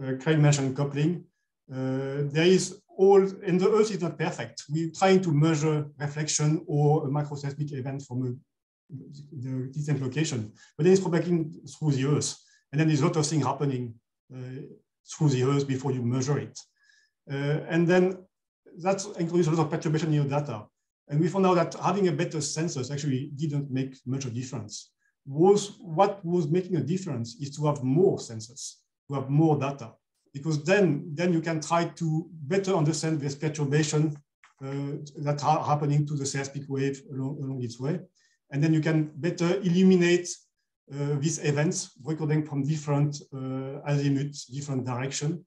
Speaker 5: Uh, Craig mentioned coupling. Uh, there is all, and the Earth is not perfect. We're trying to measure reflection or a macroseismic event from a, the distant location, but then it's propagating through the Earth. And then there's a lot of things happening uh, through the Earth before you measure it. Uh, and then that introduces a lot of perturbation in your data. And we found out that having a better sensors actually didn't make much of a difference. Was, what was making a difference is to have more sensors, to have more data because then, then you can try to better understand this perturbation uh, that are happening to the seismic wave along, along, its way. And then you can better illuminate uh, these events recording from different uh, different direction.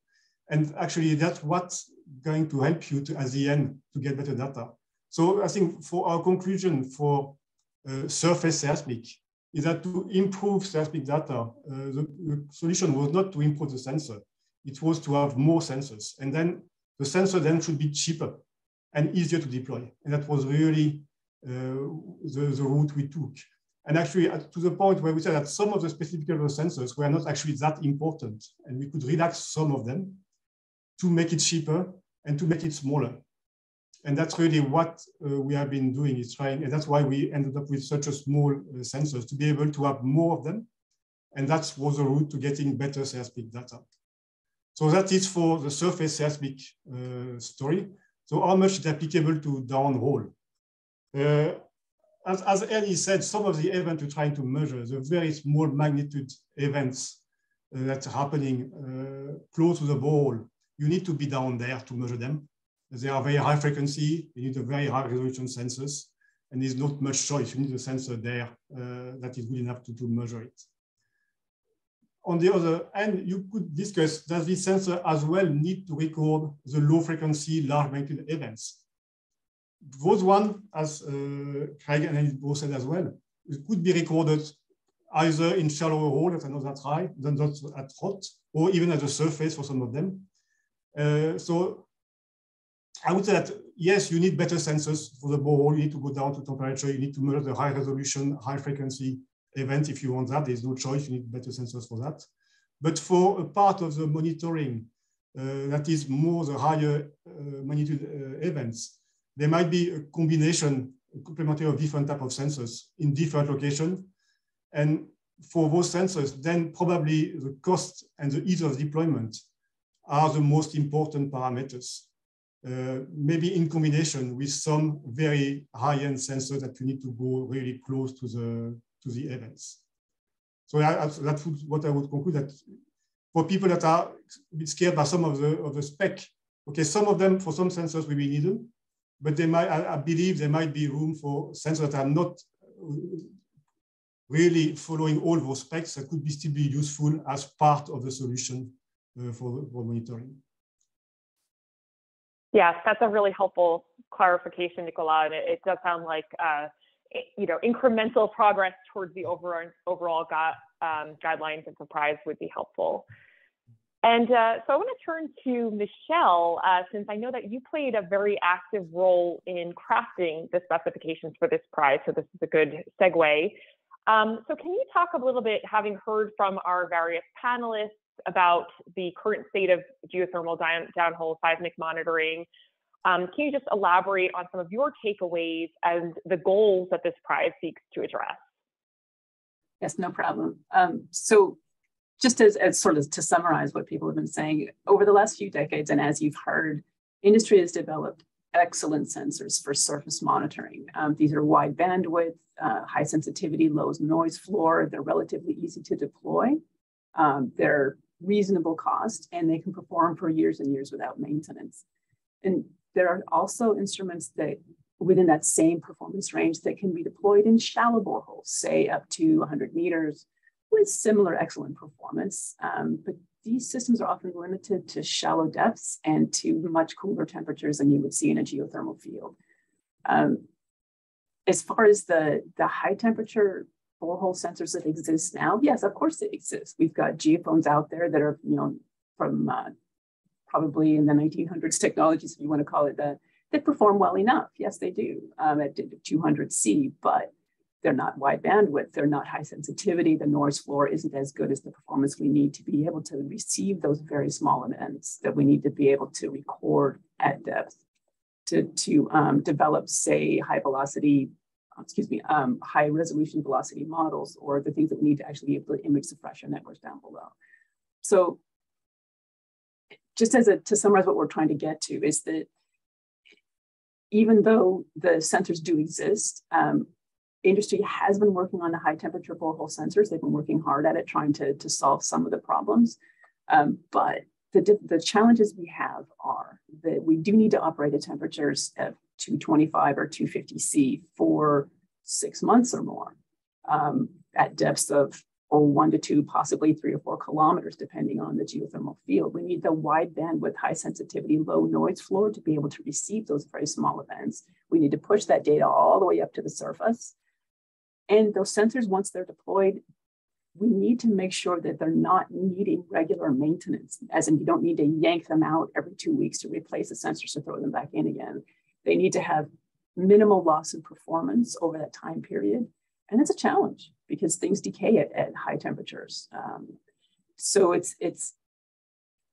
Speaker 5: And actually that's what's going to help you to, at the end to get better data. So I think for our conclusion for uh, surface seismic is that to improve seismic data, uh, the, the, solution was not to improve the sensor, it was to have more sensors. And then the sensor then should be cheaper and easier to deploy. And that was really uh, the, the route we took. And actually to the point where we said that some of the specific level sensors were not actually that important and we could relax some of them to make it cheaper and to make it smaller. And that's really what uh, we have been doing is trying, and that's why we ended up with such a small uh, sensors to be able to have more of them. And that was the route to getting better seismic data. So that is for the surface seismic uh, story. So how much is applicable to downhole? Uh, as, as Ellie said, some of the events we're trying to measure, the very small magnitude events uh, that's happening uh, close to the ball, you need to be down there to measure them. They are very high frequency, you need a very high resolution sensors, and there's not much choice. You need a sensor there uh, that is good enough to, to measure it. On the other hand, you could discuss, does this sensor as well need to record the low frequency, large magnitude events? those one, as uh, Craig and both said as well, it could be recorded either in shallower hole not that high, than not at hot, or even at the surface for some of them. Uh, so I would say that yes, you need better sensors for the borehole. You need to go down to temperature. You need to measure the high resolution, high frequency event if you want that. There's no choice. You need better sensors for that. But for a part of the monitoring uh, that is more the higher uh, magnitude uh, events, there might be a combination, complementary of different type of sensors in different locations. And for those sensors, then probably the cost and the ease of deployment are the most important parameters. Uh, maybe in combination with some very high-end sensors that you need to go really close to the to the events. So that's what I would conclude that for people that are a bit scared by some of the of the spec, okay, some of them for some sensors will be needed, but they might, I, I believe there might be room for sensors that are not really following all those specs that could be still be useful as part of the solution uh, for, for monitoring.
Speaker 1: Yes, that's a really helpful clarification, Nicolas. And it, it does sound like uh, you know incremental progress towards the overall overall um, guidelines and surprise would be helpful. And uh, so I want to turn to Michelle, uh, since I know that you played a very active role in crafting the specifications for this prize. So this is a good segue. Um, so can you talk a little bit, having heard from our various panelists about the current state of geothermal down, downhole seismic monitoring, um, can you just elaborate on some of your takeaways and the goals that this prize seeks to address?
Speaker 6: Yes, no problem. Um, so just as, as sort of to summarize what people have been saying, over the last few decades, and as you've heard, industry has developed excellent sensors for surface monitoring. Um, these are wide bandwidth, uh, high sensitivity, low noise floor. They're relatively easy to deploy. Um, they're reasonable cost, and they can perform for years and years without maintenance. And there are also instruments that within that same performance range that can be deployed in shallow boreholes, say up to 100 meters, with similar excellent performance. Um, but these systems are often limited to shallow depths and to much cooler temperatures than you would see in a geothermal field. Um, as far as the, the high temperature borehole sensors that exist now, yes, of course they exist. We've got geophones out there that are, you know, from uh, probably in the 1900s technologies, if you want to call it that, that perform well enough. Yes, they do um, at 200C, but they're not wide bandwidth, they're not high sensitivity, the noise floor isn't as good as the performance we need to be able to receive those very small events that we need to be able to record at depth to, to um, develop, say, high velocity, excuse me, um, high resolution velocity models, or the things that we need to actually be able to image the pressure networks down below. So just as a, to summarize what we're trying to get to is that even though the sensors do exist, um, industry has been working on the high temperature borehole sensors. They've been working hard at it, trying to, to solve some of the problems. Um, but the, the challenges we have are that we do need to operate at temperatures of 225 or 250 C for six months or more um, at depths of oh, one to two, possibly three or four kilometers, depending on the geothermal field. We need the wide bandwidth, high sensitivity, low noise floor to be able to receive those very small events. We need to push that data all the way up to the surface And those sensors, once they're deployed, we need to make sure that they're not needing regular maintenance, as in you don't need to yank them out every two weeks to replace the sensors to throw them back in again. They need to have minimal loss in performance over that time period. And it's a challenge because things decay at, at high temperatures. Um, so it's it's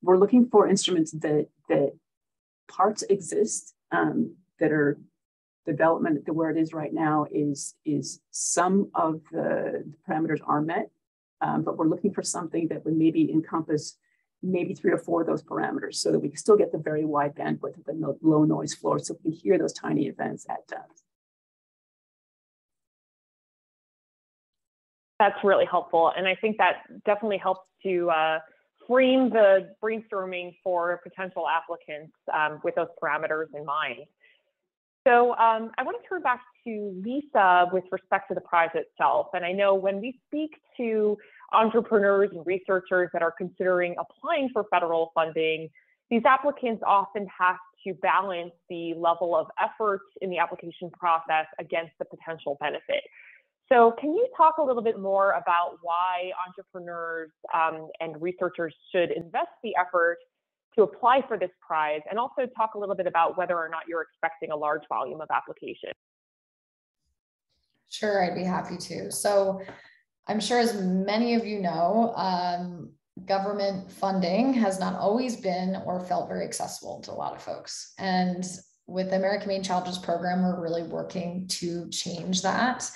Speaker 6: we're looking for instruments that that parts exist um, that are development the where it is right now is is some of the parameters are met um, but we're looking for something that would maybe encompass maybe three or four of those parameters so that we can still get the very wide bandwidth of the low noise floor so we can hear those tiny events at depth.
Speaker 1: That's really helpful. And I think that definitely helps to uh, frame the brainstorming for potential applicants um, with those parameters in mind. So um, I want to turn back to Lisa with respect to the prize itself. And I know when we speak to entrepreneurs and researchers that are considering applying for federal funding, these applicants often have to balance the level of effort in the application process against the potential benefit. So can you talk a little bit more about why entrepreneurs um, and researchers should invest the effort to apply for this prize and also talk a little bit about whether or not you're expecting a large volume of applications.
Speaker 2: Sure, I'd be happy to. So I'm sure as many of you know, um, government funding has not always been or felt very accessible to a lot of folks. And with the American Made Challenges program, we're really working to change that.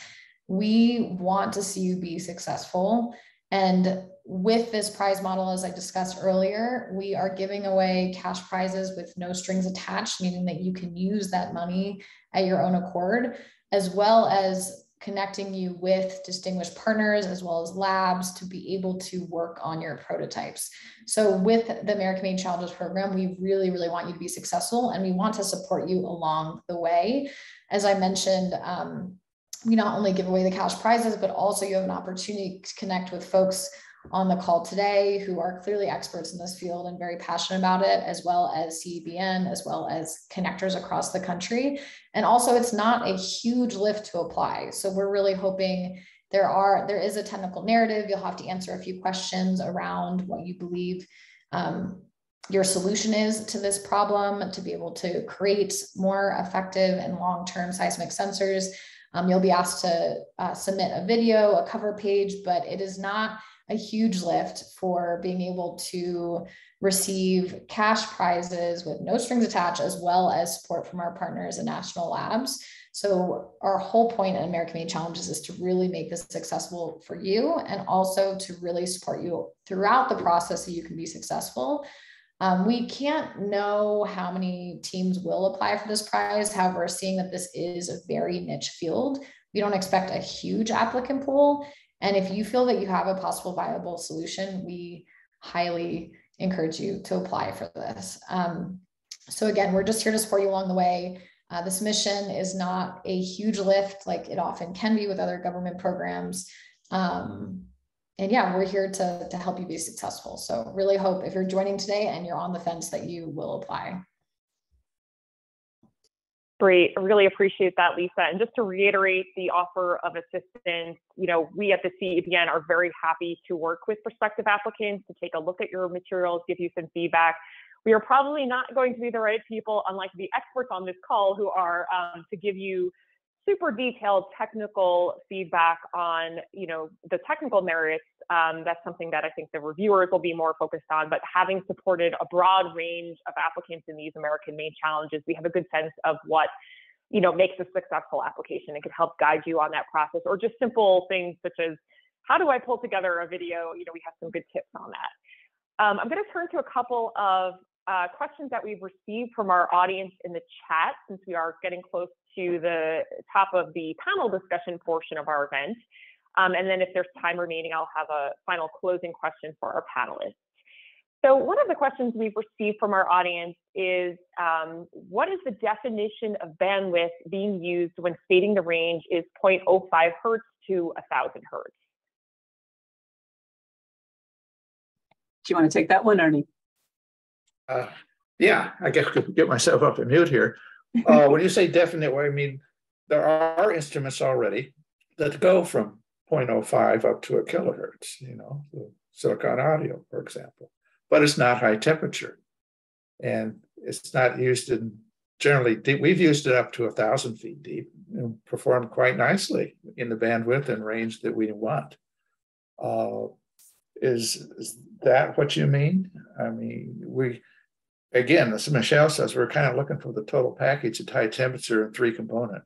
Speaker 2: We want to see you be successful. And with this prize model, as I discussed earlier, we are giving away cash prizes with no strings attached, meaning that you can use that money at your own accord, as well as connecting you with distinguished partners as well as labs to be able to work on your prototypes. So with the American Made Challenges program, we really, really want you to be successful and we want to support you along the way. As I mentioned, um, we not only give away the cash prizes, but also you have an opportunity to connect with folks on the call today who are clearly experts in this field and very passionate about it, as well as CEBN, as well as connectors across the country. And also, it's not a huge lift to apply. So we're really hoping there are there is a technical narrative. You'll have to answer a few questions around what you believe um, your solution is to this problem to be able to create more effective and long-term seismic sensors. Um, you'll be asked to uh, submit a video, a cover page, but it is not a huge lift for being able to receive cash prizes with no strings attached, as well as support from our partners and national labs. So our whole point in American Made Challenges is to really make this accessible for you and also to really support you throughout the process so you can be successful. Um, we can't know how many teams will apply for this prize. However, seeing that this is a very niche field, we don't expect a huge applicant pool. And if you feel that you have a possible viable solution, we highly encourage you to apply for this. Um, so again, we're just here to support you along the way. Uh, this mission is not a huge lift like it often can be with other government programs. Um, and yeah, we're here to, to help you be successful. So really hope if you're joining today and you're on the fence that you will apply.
Speaker 1: Great. Really appreciate that, Lisa. And just to reiterate the offer of assistance, you know, we at the CEBN are very happy to work with prospective applicants to take a look at your materials, give you some feedback. We are probably not going to be the right people, unlike the experts on this call, who are um, to give you super detailed technical feedback on, you know, the technical merits. Um, that's something that I think the reviewers will be more focused on. But having supported a broad range of applicants in these American Made challenges, we have a good sense of what, you know, makes a successful application and can help guide you on that process, or just simple things such as how do I pull together a video? You know, we have some good tips on that. Um, I'm going to turn to a couple of uh, questions that we've received from our audience in the chat since we are getting close to the top of the panel discussion portion of our event. Um, and then if there's time remaining, I'll have a final closing question for our panelists. So one of the questions we've received from our audience is, um, what is the definition of bandwidth being used when stating the range is 0.05 hertz to 1000 hertz?
Speaker 6: Do you want to take that one, Ernie?
Speaker 7: Uh, yeah, I guess I could get myself up and mute here. Uh, when you say definite, what I mean, there are instruments already that go from 0.05 up to a kilohertz, you know, silicon audio, for example. But it's not high temperature. And it's not used in generally deep. We've used it up to a thousand feet deep and performed quite nicely in the bandwidth and range that we want. Uh, is, is that what you mean? I mean, we again, as Michelle says, we're kind of looking for the total package at high temperature and three component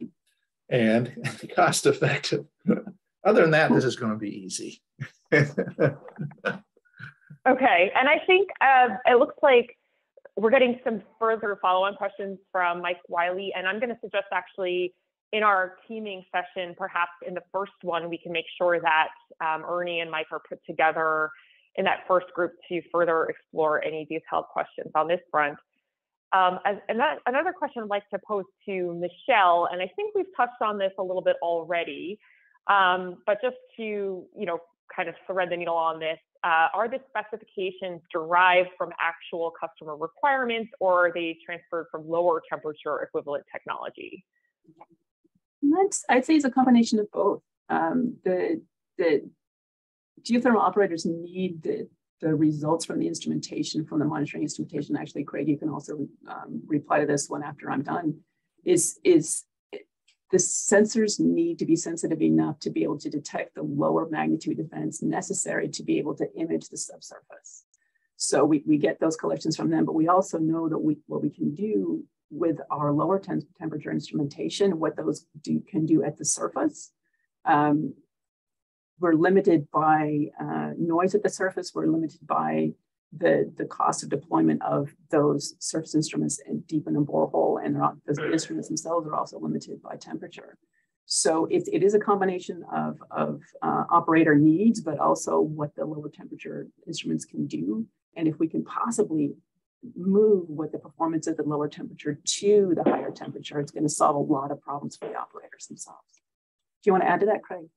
Speaker 7: and *laughs* cost effective. Other than that, this is going to be easy.
Speaker 1: okay. And I think uh, it looks like we're getting some further follow-on questions from Mike Wiley, and I'm going to suggest actually in our teaming session, perhaps in the first one, we can make sure that um, Ernie and Mike are put together in that first group to further explore any detailed questions on this front. Um, and that, another question I'd like to pose to Michelle, and I think we've touched on this a little bit already, um, but just to you know kind of thread the needle on this, uh, are the specifications derived from actual customer requirements, or are they transferred from lower temperature equivalent technology?
Speaker 6: That's, I'd say it's a combination of both. Um, the the geothermal operators need the, the results from the instrumentation, from the monitoring instrumentation. Actually, Craig, you can also um, reply to this one after I'm done. Is is the sensors need to be sensitive enough to be able to detect the lower magnitude events necessary to be able to image the subsurface. So we, we get those collections from them, but we also know that we what we can do with our lower temperature instrumentation, what those do, can do at the surface. Um, we're limited by uh, noise at the surface. We're limited by the, the cost of deployment of those surface instruments and deep in a borehole, and not, the instruments themselves are also limited by temperature. So it, it is a combination of, of uh, operator needs, but also what the lower temperature instruments can do. And if we can possibly move what the performance is the lower temperature to the higher temperature, it's going to solve a lot of problems for the operators themselves. Do you want to add to that, Craig?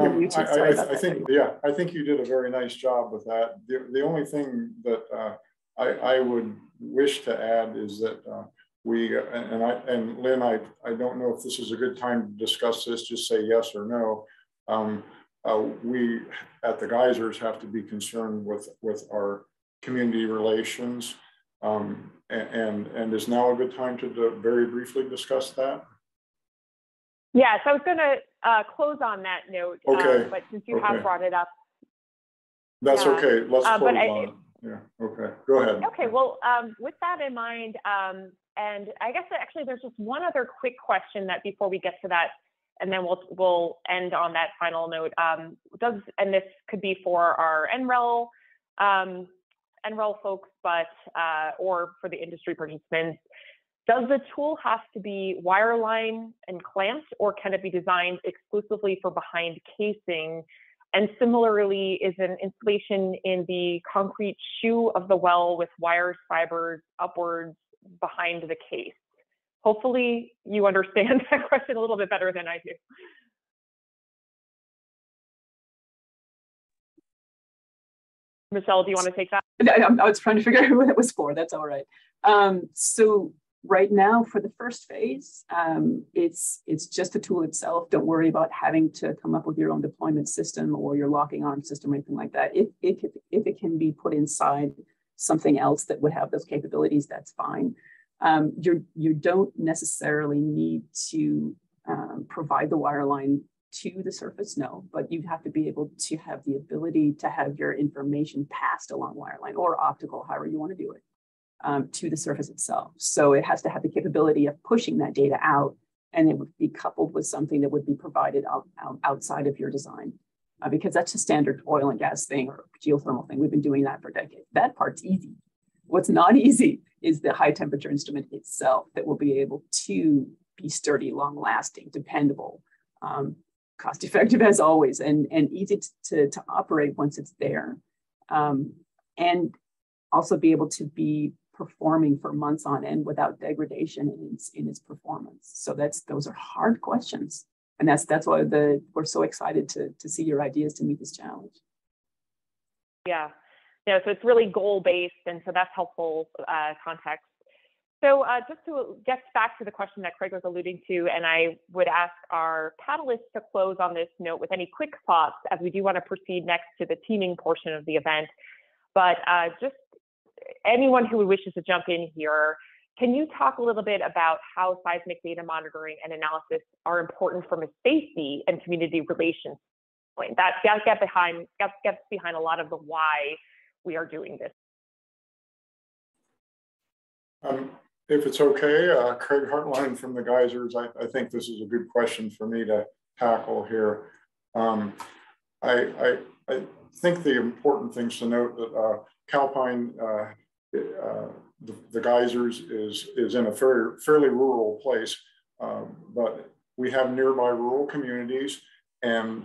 Speaker 3: Um, I, I, I, think, yeah, I think you did a very nice job with that. The, the only thing that uh, I, I would wish to add is that uh, we, and I, and Lynn, I, I don't know if this is a good time to discuss this, just say yes or no. Um, uh, we at the geysers have to be concerned with, with our community relations. Um, and, and is now a good time to, to very briefly discuss that?
Speaker 1: Yes, I was going to uh, close on that note.
Speaker 3: Um, okay.
Speaker 1: Um, but since you okay. have brought it up.
Speaker 3: That's yeah. okay. Let's uh, close I, on it. Yeah, okay. Go ahead.
Speaker 1: Okay, well, um, with that in mind, um, and I guess actually there's just one other quick question that before we get to that, and then we'll we'll end on that final note. Um, does and this could be for our NREL um, NREL folks, but uh, or for the industry participants. Does the tool have to be wireline and clamped, or can it be designed exclusively for behind casing? And similarly, is an installation in the concrete shoe of the well with wires, fibers upwards behind the case? Hopefully, you understand *laughs* that question a little bit better than I do. Michelle, do you want to take that?
Speaker 6: I, was trying to figure *laughs* out who that was for. That's all right. Um, so right now for the first phase, um, it's it's just the tool itself. Don't worry about having to come up with your own deployment system or your locking arm system or anything like that. If, if, if it can be put inside something else that would have those capabilities, that's fine. Um, you you don't necessarily need to um, provide the wireline to the surface, no, but you have to be able to have the ability to have your information passed along wireline or optical, however you want to do it um, to the surface itself. So it has to have the capability of pushing that data out and it would be coupled with something that would be provided out, out, outside of your design. Uh, because that's a standard oil and gas thing or geothermal thing. We've been doing that for decades. That part's easy. What's not easy is the high temperature instrument itself that will be able to be sturdy, long lasting, dependable, um, cost effective as always, and, and easy to, to operate once it's there. Um, and also be able to be performing for months on end without degradation in its, in its performance? So that's those are hard questions. And that's that's why the we're so excited to, to see your ideas to meet this challenge.
Speaker 1: Yeah. Yeah, so it's really goal based, and so that's helpful uh, context. So uh, just to get back to the question that Craig was alluding to, and I would ask our panelists to close on this note with any quick thoughts as we do want to proceed next to the teaming portion of the event. But uh, just anyone who wishes to jump in here, can you talk a little bit about how seismic data monitoring and analysis are important from a safety and community relations point? That, that get behind gets, gets behind a lot of the why we are doing this.
Speaker 3: Um, if it's okay, uh, Craig Hartline from the Geysers, I, I, think this is a good question for me to tackle here. Um, I, I, I, think the important things to note that uh, Calpine, uh, uh, the, the, Geysers is, is in a fairly, fairly rural place, um, but we have nearby rural communities. And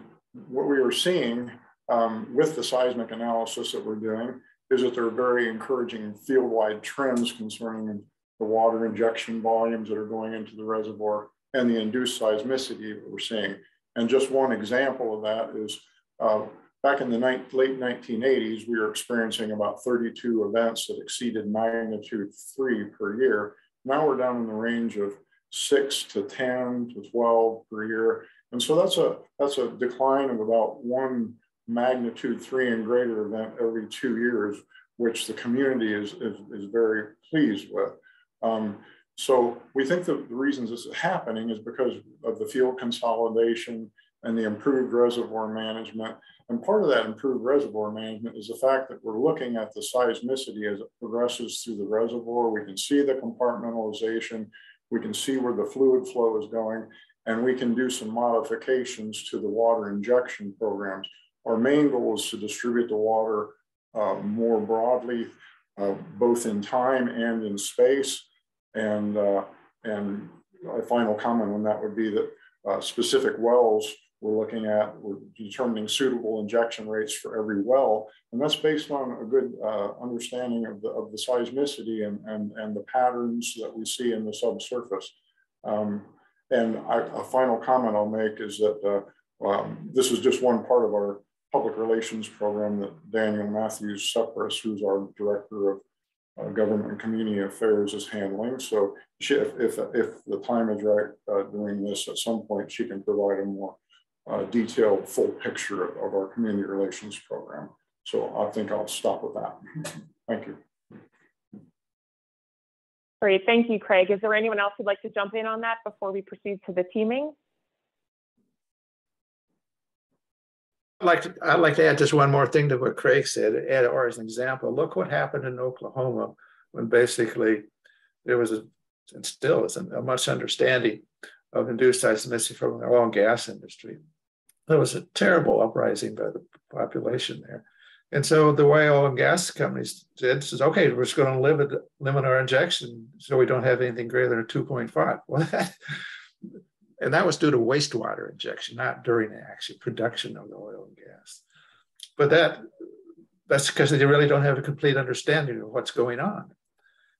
Speaker 3: what we are seeing um, with the seismic analysis that we're doing is that there are very encouraging field-wide trends concerning the water injection volumes that are going into the reservoir and the induced seismicity that we're seeing. And just one example of that is uh, back in the late 1980s, we were experiencing about 32 events that exceeded magnitude three per year. Now we're down in the range of six to 10 to 12 per year. And so that's a, that's a decline of about one magnitude three and greater event every two years, which the community is, is, is very pleased with. Um, so we think that the reasons this is happening is because of the field consolidation and the improved reservoir management. And part of that improved reservoir management is the fact that we're looking at the seismicity as it progresses through the reservoir. We can see the compartmentalization, we can see where the fluid flow is going, and we can do some modifications to the water injection programs. Our main goal is to distribute the water uh, more broadly, uh, both in time and in space. And, uh, and a final comment on that would be that uh, specific wells we're looking at, we're determining suitable injection rates for every well. And that's based on a good uh, understanding of the, of the seismicity and, and, and the patterns that we see in the subsurface. Um, and I, a final comment I'll make is that uh, um, this is just one part of our public relations program that Daniel Matthews Sepris, who's our director of uh, government and community affairs is handling. So she, if, if, if the time is right uh, this at some point, she can provide a more uh, detailed full picture of our community relations program. So I think I'll stop with that. Thank you.
Speaker 1: Great, thank you, Craig. Is there anyone else who'd like to jump in on that before we proceed to the teaming?
Speaker 7: I'd like to, I'd like to add just one more thing to what Craig said, add or as an example. Look what happened in Oklahoma when basically there was a, and still is a much understanding of induced seismicity from the oil and gas industry. There was a terrible uprising by the population there. And so the way oil and gas companies did says, okay, we're just going to limit, limit our injection so we don't have anything greater than a 2.5. *laughs* Well, and that was due to wastewater injection, not during the actual production of the oil and gas. But that that's because they really don't have a complete understanding of what's going on.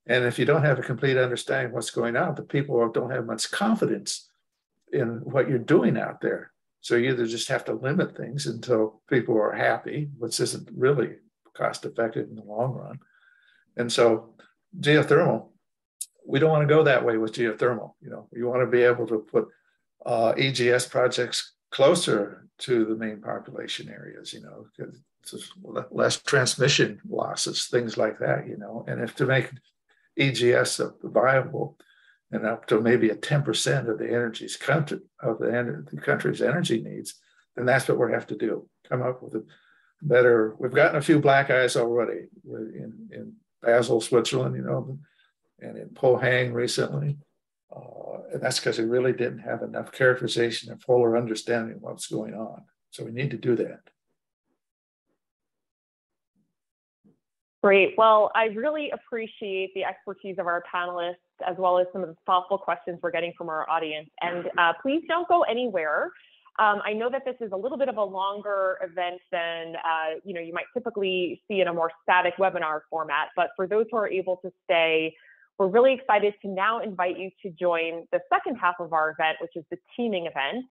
Speaker 7: And if you don't have a complete understanding of what's going on, the people don't have much confidence in what you're doing out there. So you either just have to limit things until people are happy, which isn't really cost effective in the long run. And so geothermal, we don't want to go that way with geothermal. You know, you want to be able to put uh, EGS projects closer to the main population areas, you know, less transmission losses, things like that, you know. And if to make EGS viable and up to maybe a 10% of the energy's country of the, the country's energy needs, then that's what we have to do. Come up with a better. We've gotten a few black eyes already in, in Basel, Switzerland, you know, and in Pohang recently. Uh, and that's because we really didn't have enough characterization and fuller understanding of what's going on. So we need to do that.
Speaker 1: Great. Well, I really appreciate the expertise of our panelists as well as some of the thoughtful questions we're getting from our audience. And uh, please don't go anywhere. Um, I know that this is a little bit of a longer event than uh, you know you might typically see in a more static webinar format, but for those who are able to stay, we're really excited to now invite you to join the second half of our event, which is the teaming event.